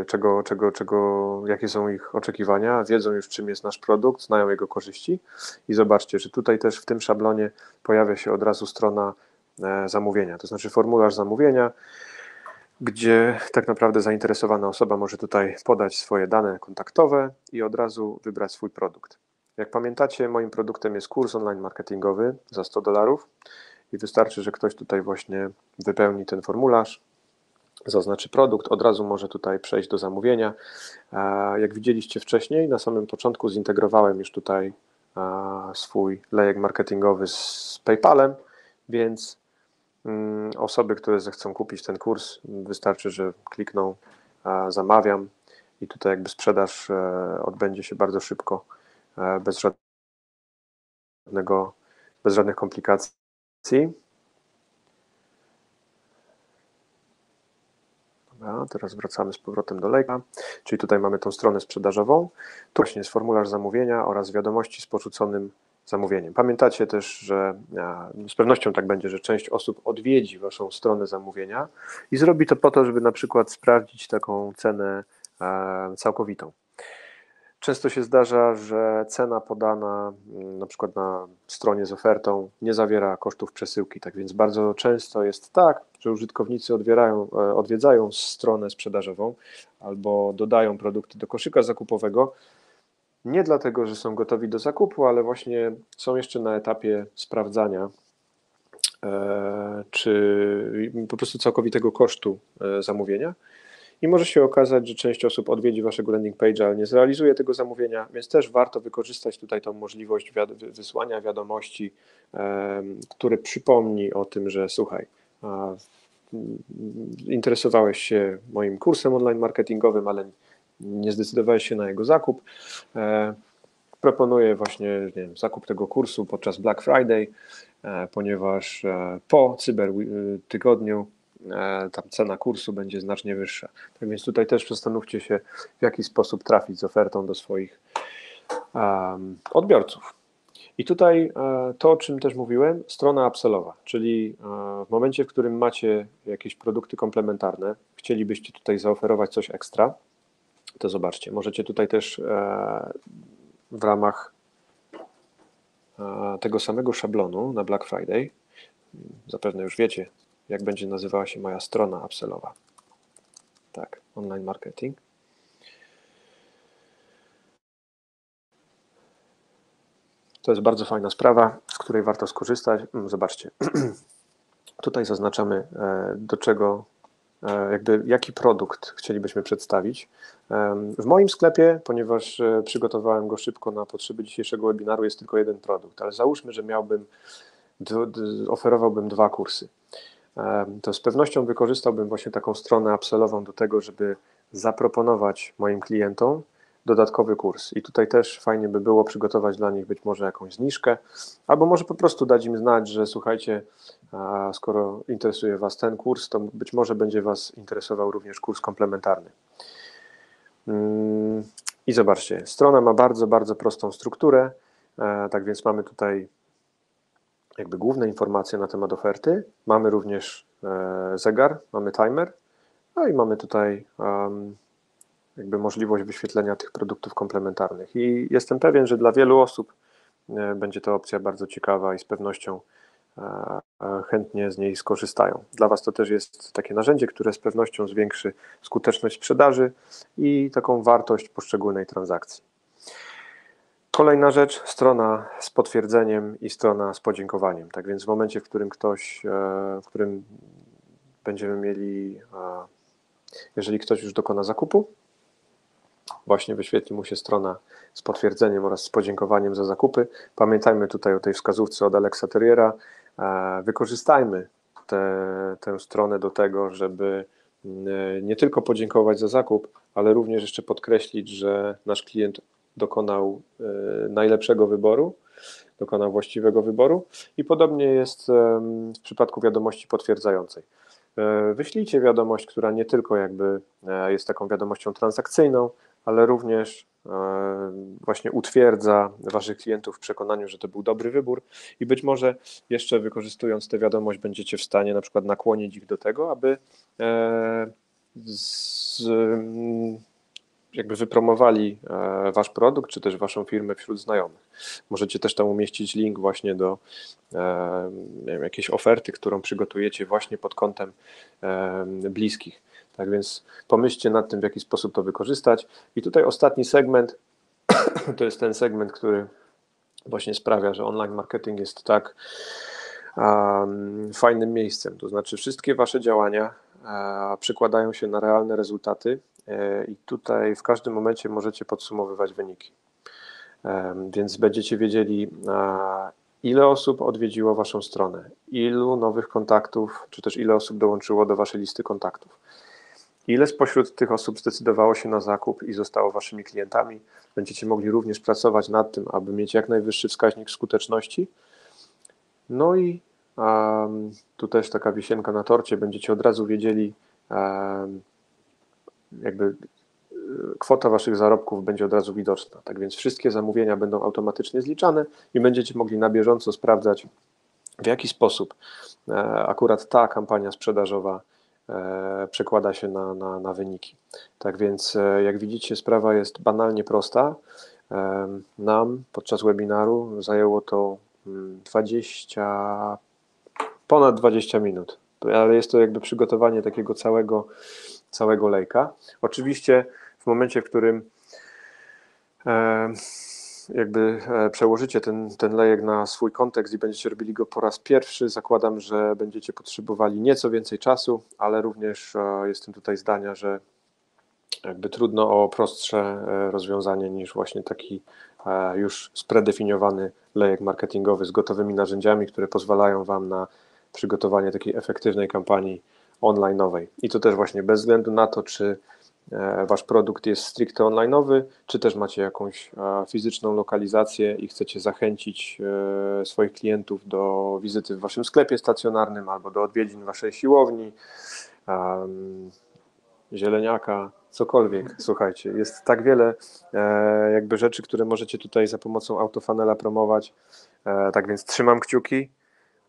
czego, czego, czego, jakie są ich oczekiwania, wiedzą już czym jest nasz produkt, znają jego korzyści. I zobaczcie, że tutaj też w tym szablonie pojawia się od razu strona e, zamówienia, to znaczy formularz zamówienia, gdzie tak naprawdę zainteresowana osoba może tutaj podać swoje dane kontaktowe i od razu wybrać swój produkt. Jak pamiętacie, moim produktem jest kurs online marketingowy za 100 dolarów i wystarczy, że ktoś tutaj właśnie wypełni ten formularz, zaznaczy produkt, od razu może tutaj przejść do zamówienia. Jak widzieliście wcześniej, na samym początku zintegrowałem już tutaj swój lejek marketingowy z PayPalem, więc mm, osoby, które zechcą kupić ten kurs, wystarczy, że klikną zamawiam i tutaj jakby sprzedaż e, odbędzie się bardzo szybko, bez żadnego, bez żadnych komplikacji. Dobra, teraz wracamy z powrotem do lejka, czyli tutaj mamy tą stronę sprzedażową. Tu właśnie jest formularz zamówienia oraz wiadomości z porzuconym zamówieniem. Pamiętacie też, że z pewnością tak będzie, że część osób odwiedzi Waszą stronę zamówienia i zrobi to po to, żeby na przykład sprawdzić taką cenę całkowitą. Często się zdarza, że cena podana mm, na przykład na stronie z ofertą nie zawiera kosztów przesyłki, tak więc bardzo często jest tak, że użytkownicy e, odwiedzają stronę sprzedażową albo dodają produkty do koszyka zakupowego, nie dlatego, że są gotowi do zakupu, ale właśnie są jeszcze na etapie sprawdzania, e, czy po prostu całkowitego kosztu e, zamówienia i może się okazać, że część osób odwiedzi waszego landing page, ale nie zrealizuje tego zamówienia, więc też warto wykorzystać tutaj tą możliwość wysłania wiadomości, który przypomni o tym, że słuchaj, interesowałeś się moim kursem online marketingowym, ale nie zdecydowałeś się na jego zakup. E, proponuję właśnie nie wiem, zakup tego kursu podczas Black Friday, e, ponieważ e, po cyber tygodniu tam cena kursu będzie znacznie wyższa. Tak więc tutaj też zastanówcie się, w jaki sposób trafić z ofertą do swoich odbiorców. I tutaj e, to, o czym też mówiłem, strona upsellowa, czyli e, w momencie, w którym macie jakieś produkty komplementarne, chcielibyście tutaj zaoferować coś ekstra, to zobaczcie, możecie tutaj też w ramach tego samego szablonu na Black Friday, zapewne już wiecie, jak będzie nazywała się moja strona upsellowa. Tak, online marketing. To jest bardzo fajna sprawa, z której warto skorzystać. Mm, zobaczcie, tutaj zaznaczamy, e, do czego, e, jakby jaki produkt chcielibyśmy przedstawić. W moim sklepie, ponieważ e, przygotowałem go szybko na potrzeby dzisiejszego webinaru, jest tylko jeden produkt, ale załóżmy, że miałbym, oferowałbym dwa kursy to z pewnością wykorzystałbym właśnie taką stronę upsellową do tego, żeby zaproponować moim klientom dodatkowy kurs. I tutaj też fajnie by było przygotować dla nich być może jakąś zniżkę, albo może po prostu dać im znać, że słuchajcie, skoro interesuje Was ten kurs, to być może będzie Was interesował również kurs komplementarny. Mm, I zobaczcie, strona ma bardzo, bardzo prostą strukturę. E, tak więc mamy tutaj jakby główne informacje na temat oferty. Mamy również e, zegar, mamy timer, no i mamy tutaj jakby możliwość wyświetlenia tych produktów komplementarnych. I jestem pewien, że dla wielu osób e, będzie to opcja bardzo ciekawa i z pewnością chętnie z niej skorzystają. Dla Was to też jest takie narzędzie, które z pewnością zwiększy skuteczność sprzedaży i taką wartość poszczególnej transakcji. Kolejna rzecz, strona z potwierdzeniem i strona z podziękowaniem. Tak więc w momencie, w którym ktoś, e, w którym będziemy mieli, jeżeli ktoś już dokona zakupu, właśnie wyświetli mu się strona z potwierdzeniem oraz z podziękowaniem za zakupy. Pamiętajmy tutaj o tej wskazówce od Alexa Terriera. E, wykorzystajmy tę stronę do tego, żeby nie tylko podziękować za zakup, ale również jeszcze podkreślić, że nasz klient dokonał e, najlepszego wyboru, dokonał właściwego wyboru i podobnie jest w przypadku wiadomości potwierdzającej. E, wyślijcie wiadomość, która nie tylko jakby e, jest taką wiadomością transakcyjną, ale również właśnie utwierdza Waszych klientów w przekonaniu, że to był dobry wybór i być może jeszcze wykorzystując tę wiadomość będziecie w stanie na przykład nakłonić ich do tego, aby z, jakby wypromowali e, wasz produkt, czy też waszą firmę wśród znajomych. Możecie też tam umieścić link właśnie do e, wiem, jakiejś oferty, którą przygotujecie właśnie pod kątem e, bliskich. Tak więc pomyślcie nad tym, w jaki sposób to wykorzystać. I tutaj ostatni segment to jest ten segment, który właśnie sprawia, że online marketing jest tak um, fajnym miejscem. To znaczy, wszystkie Wasze działania przekładają się na realne rezultaty i tutaj w każdym momencie możecie podsumowywać wyniki. Więc będziecie wiedzieli, ile osób odwiedziło Waszą stronę, ilu nowych kontaktów, czy też ile osób dołączyło do Waszej listy kontaktów. Ile spośród tych osób zdecydowało się na zakup i zostało Waszymi klientami? Będziecie mogli również pracować nad tym, aby mieć jak najwyższy wskaźnik skuteczności. No i tu też taka wisienka na torcie, będziecie od razu wiedzieli, jakby y, kwota waszych zarobków będzie od razu widoczna. Tak więc wszystkie zamówienia będą automatycznie zliczane i będziecie mogli na bieżąco sprawdzać, w jaki sposób e, akurat ta kampania sprzedażowa e, przekłada się na, na, na wyniki. Tak więc, e, jak widzicie, sprawa jest banalnie prosta. Nam podczas webinaru zajęło to 20, mm, ponad 20 minut, ale jest to jakby przygotowanie takiego całego całego lejka. Oczywiście w momencie, w którym e, jakby e, przełożycie ten, ten lejek na swój kontekst i będziecie robili go po raz pierwszy, zakładam, że będziecie potrzebowali nieco więcej czasu, ale również e, jestem tutaj zdania, że jakby trudno o prostsze rozwiązanie niż właśnie taki już spredefiniowany lejek marketingowy z gotowymi narzędziami, które pozwalają Wam na przygotowanie takiej efektywnej kampanii online'owej. I to też właśnie bez względu na to, czy e, wasz produkt jest stricte online'owy, czy też macie jakąś e, fizyczną lokalizację i chcecie zachęcić e, swoich klientów do wizyty w waszym sklepie stacjonarnym albo do odwiedzin waszej siłowni, zieleniaka, cokolwiek. Słuchajcie, jest tak wiele jakby rzeczy, które możecie tutaj za pomocą autofanela promować. Tak więc trzymam kciuki.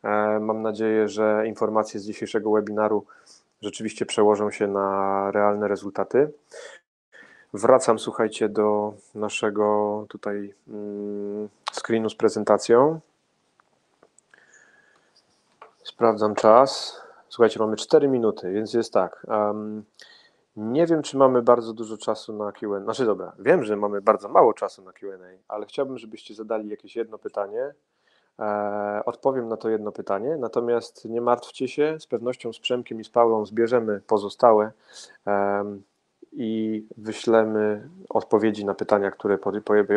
E, mam nadzieję, że informacje z dzisiejszego webinaru rzeczywiście przełożą się na realne rezultaty. Wracam, słuchajcie, do naszego tutaj mm, screenu z prezentacją. Sprawdzam czas. Słuchajcie, mamy 4 minuty, więc jest tak. Um, nie wiem, czy mamy bardzo dużo czasu na QA. Znaczy, dobra, wiem, że mamy bardzo mało czasu na QA, ale chciałbym, żebyście zadali jakieś jedno pytanie odpowiem na to jedno pytanie, natomiast nie martwcie się, z pewnością z Przemkiem i z Paulą zbierzemy pozostałe i wyślemy odpowiedzi na pytania, które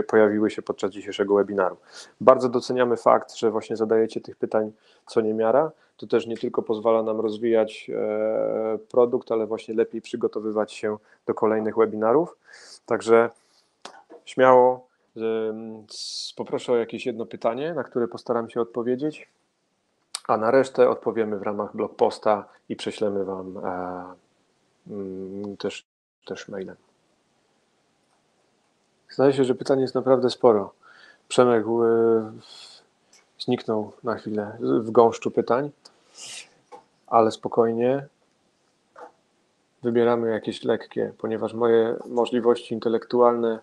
pojawiły się podczas dzisiejszego webinaru. Bardzo doceniamy fakt, że właśnie zadajecie tych pytań co niemiara. To też nie tylko pozwala nam rozwijać e, produkt, ale właśnie lepiej przygotowywać się do kolejnych webinarów. Także śmiało poproszę o jakieś jedno pytanie, na które postaram się odpowiedzieć, a na resztę odpowiemy w ramach blog posta i prześlemy Wam e, mm, też, też mailem. Zdaje się, że pytań jest naprawdę sporo. Przemek e, zniknął na chwilę w gąszczu pytań, ale spokojnie. Wybieramy jakieś lekkie, ponieważ moje możliwości intelektualne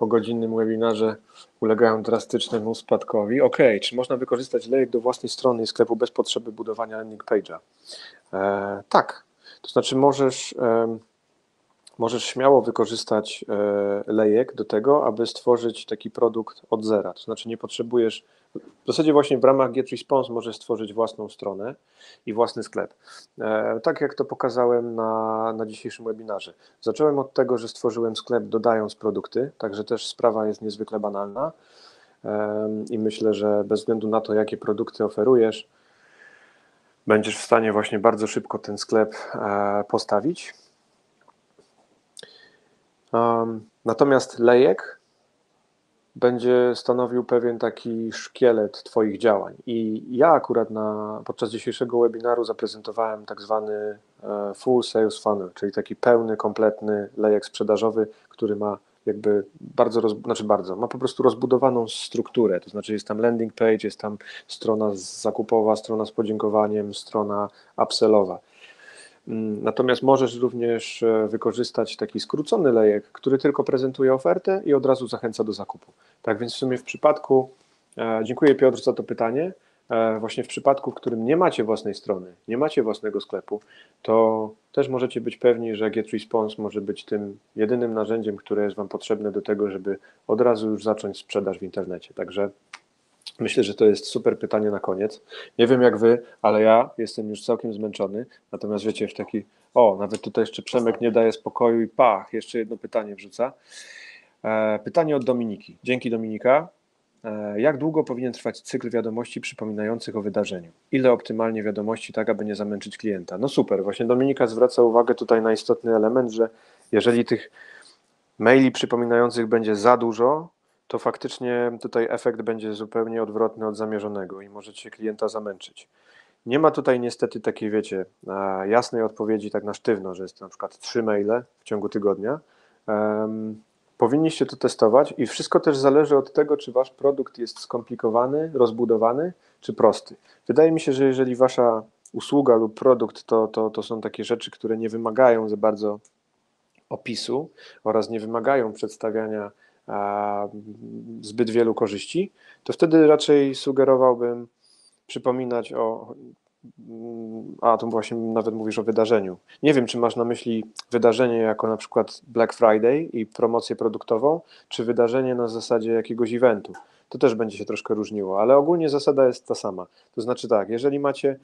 po godzinnym webinarze ulegają drastycznemu spadkowi. Ok, czy można wykorzystać lejek do własnej strony i sklepu bez potrzeby budowania landing page'a? E, tak, to znaczy możesz, e, możesz śmiało wykorzystać e, lejek do tego, aby stworzyć taki produkt od zera. To znaczy nie potrzebujesz w zasadzie właśnie w ramach GetResponse możesz stworzyć własną stronę i własny sklep. E, tak jak to pokazałem na, na dzisiejszym webinarze. Zacząłem od tego, że stworzyłem sklep dodając produkty, także też sprawa jest niezwykle banalna i myślę, że bez względu na to, jakie produkty oferujesz, będziesz w stanie właśnie bardzo szybko ten sklep e, postawić. Natomiast lejek będzie stanowił pewien taki szkielet Twoich działań. I ja akurat na, podczas dzisiejszego webinaru zaprezentowałem tak zwany e, full sales funnel, czyli taki pełny, kompletny lejek sprzedażowy, który ma jakby bardzo, roz, znaczy bardzo, ma po prostu rozbudowaną strukturę, to znaczy jest tam landing page, jest tam strona zakupowa, strona z podziękowaniem, strona upsellowa. Natomiast możesz również e, wykorzystać taki skrócony lejek, który tylko prezentuje ofertę i od razu zachęca do zakupu. Tak więc w sumie w przypadku, e, dziękuję Piotr za to pytanie, e, właśnie w przypadku, w którym nie macie własnej strony, nie macie własnego sklepu, to też możecie być pewni, że GetResponse może być tym jedynym narzędziem, które jest Wam potrzebne do tego, żeby od razu już zacząć sprzedaż w internecie. Także Myślę, że to jest super pytanie na koniec. Nie wiem jak wy, ale ja jestem już całkiem zmęczony. Natomiast wiecie, w taki. O, nawet tutaj jeszcze Przemek nie daje spokoju i pach, jeszcze jedno pytanie wrzuca. E, pytanie od Dominiki. Dzięki Dominika. E, jak długo powinien trwać cykl wiadomości przypominających o wydarzeniu? Ile optymalnie wiadomości, tak aby nie zamęczyć klienta? No super, właśnie Dominika zwraca uwagę tutaj na istotny element, że jeżeli tych maili przypominających będzie za dużo, to faktycznie tutaj efekt będzie zupełnie odwrotny od zamierzonego i możecie klienta zamęczyć. Nie ma tutaj niestety takiej, wiecie, jasnej odpowiedzi tak na sztywno, że jest na przykład trzy maile w ciągu tygodnia. Um, powinniście to testować i wszystko też zależy od tego, czy wasz produkt jest skomplikowany, rozbudowany, czy prosty. Wydaje mi się, że jeżeli wasza usługa lub produkt to, to, to są takie rzeczy, które nie wymagają za bardzo opisu oraz nie wymagają przedstawiania zbyt wielu korzyści, to wtedy raczej sugerowałbym przypominać o. A, tu właśnie nawet mówisz o wydarzeniu. Nie wiem, czy masz na myśli wydarzenie jako na przykład Black Friday i promocję produktową, czy wydarzenie na zasadzie jakiegoś eventu. To też będzie się troszkę różniło, ale ogólnie zasada jest ta sama. To znaczy tak, jeżeli macie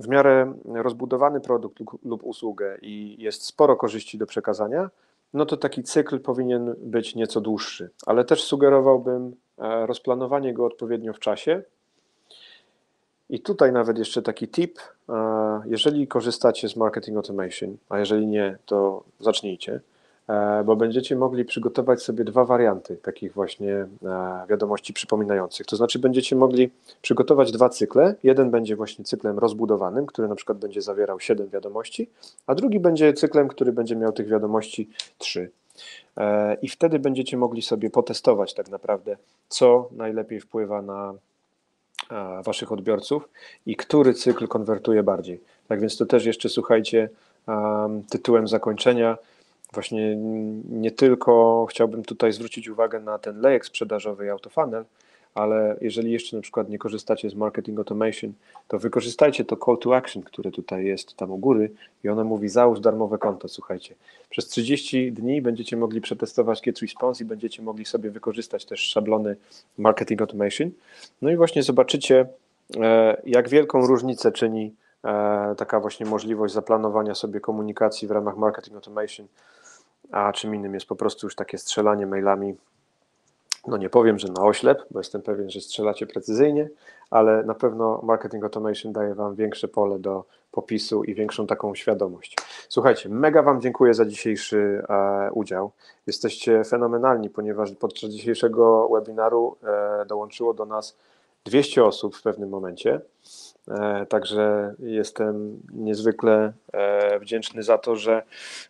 w miarę rozbudowany produkt lub usługę i jest sporo korzyści do przekazania, no to taki cykl powinien być nieco dłuższy, ale też sugerowałbym e, rozplanowanie go odpowiednio w czasie. I tutaj nawet jeszcze taki tip, e, jeżeli korzystacie z marketing automation, a jeżeli nie, to zacznijcie bo będziecie mogli przygotować sobie dwa warianty takich właśnie e, wiadomości przypominających. To znaczy będziecie mogli przygotować dwa cykle. Jeden będzie właśnie cyklem rozbudowanym, który na przykład będzie zawierał 7 wiadomości, a drugi będzie cyklem, który będzie miał tych wiadomości 3. E, I wtedy będziecie mogli sobie potestować tak naprawdę, co najlepiej wpływa na waszych odbiorców i który cykl konwertuje bardziej. Tak więc to też jeszcze słuchajcie tytułem zakończenia Właśnie nie tylko chciałbym tutaj zwrócić uwagę na ten lejek sprzedażowy i autofunnel, ale jeżeli jeszcze na przykład nie korzystacie z marketing automation, to wykorzystajcie to call to action, które tutaj jest tam u góry i ona mówi załóż darmowe konto, słuchajcie. Przez 30 dni będziecie mogli przetestować GetResponse i będziecie mogli sobie wykorzystać też szablony marketing automation. No i właśnie zobaczycie, e, jak wielką różnicę czyni e, taka właśnie możliwość zaplanowania sobie komunikacji w ramach marketing automation a czym innym jest po prostu już takie strzelanie mailami. No nie powiem, że na oślep, bo jestem pewien, że strzelacie precyzyjnie, ale na pewno marketing automation daje Wam większe pole do popisu i większą taką świadomość. Słuchajcie, mega Wam dziękuję za dzisiejszy e, udział. Jesteście fenomenalni, ponieważ podczas dzisiejszego webinaru e, dołączyło do nas 200 osób w pewnym momencie. E, także jestem niezwykle e, wdzięczny za to, że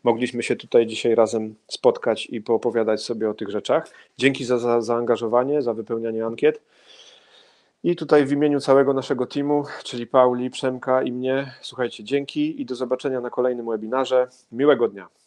mogliśmy się tutaj dzisiaj razem spotkać i poopowiadać sobie o tych rzeczach. Dzięki za, za zaangażowanie, za wypełnianie ankiet. I tutaj w imieniu całego naszego teamu, czyli Pauli, Przemka i mnie, słuchajcie, dzięki i do zobaczenia na kolejnym webinarze. Miłego dnia.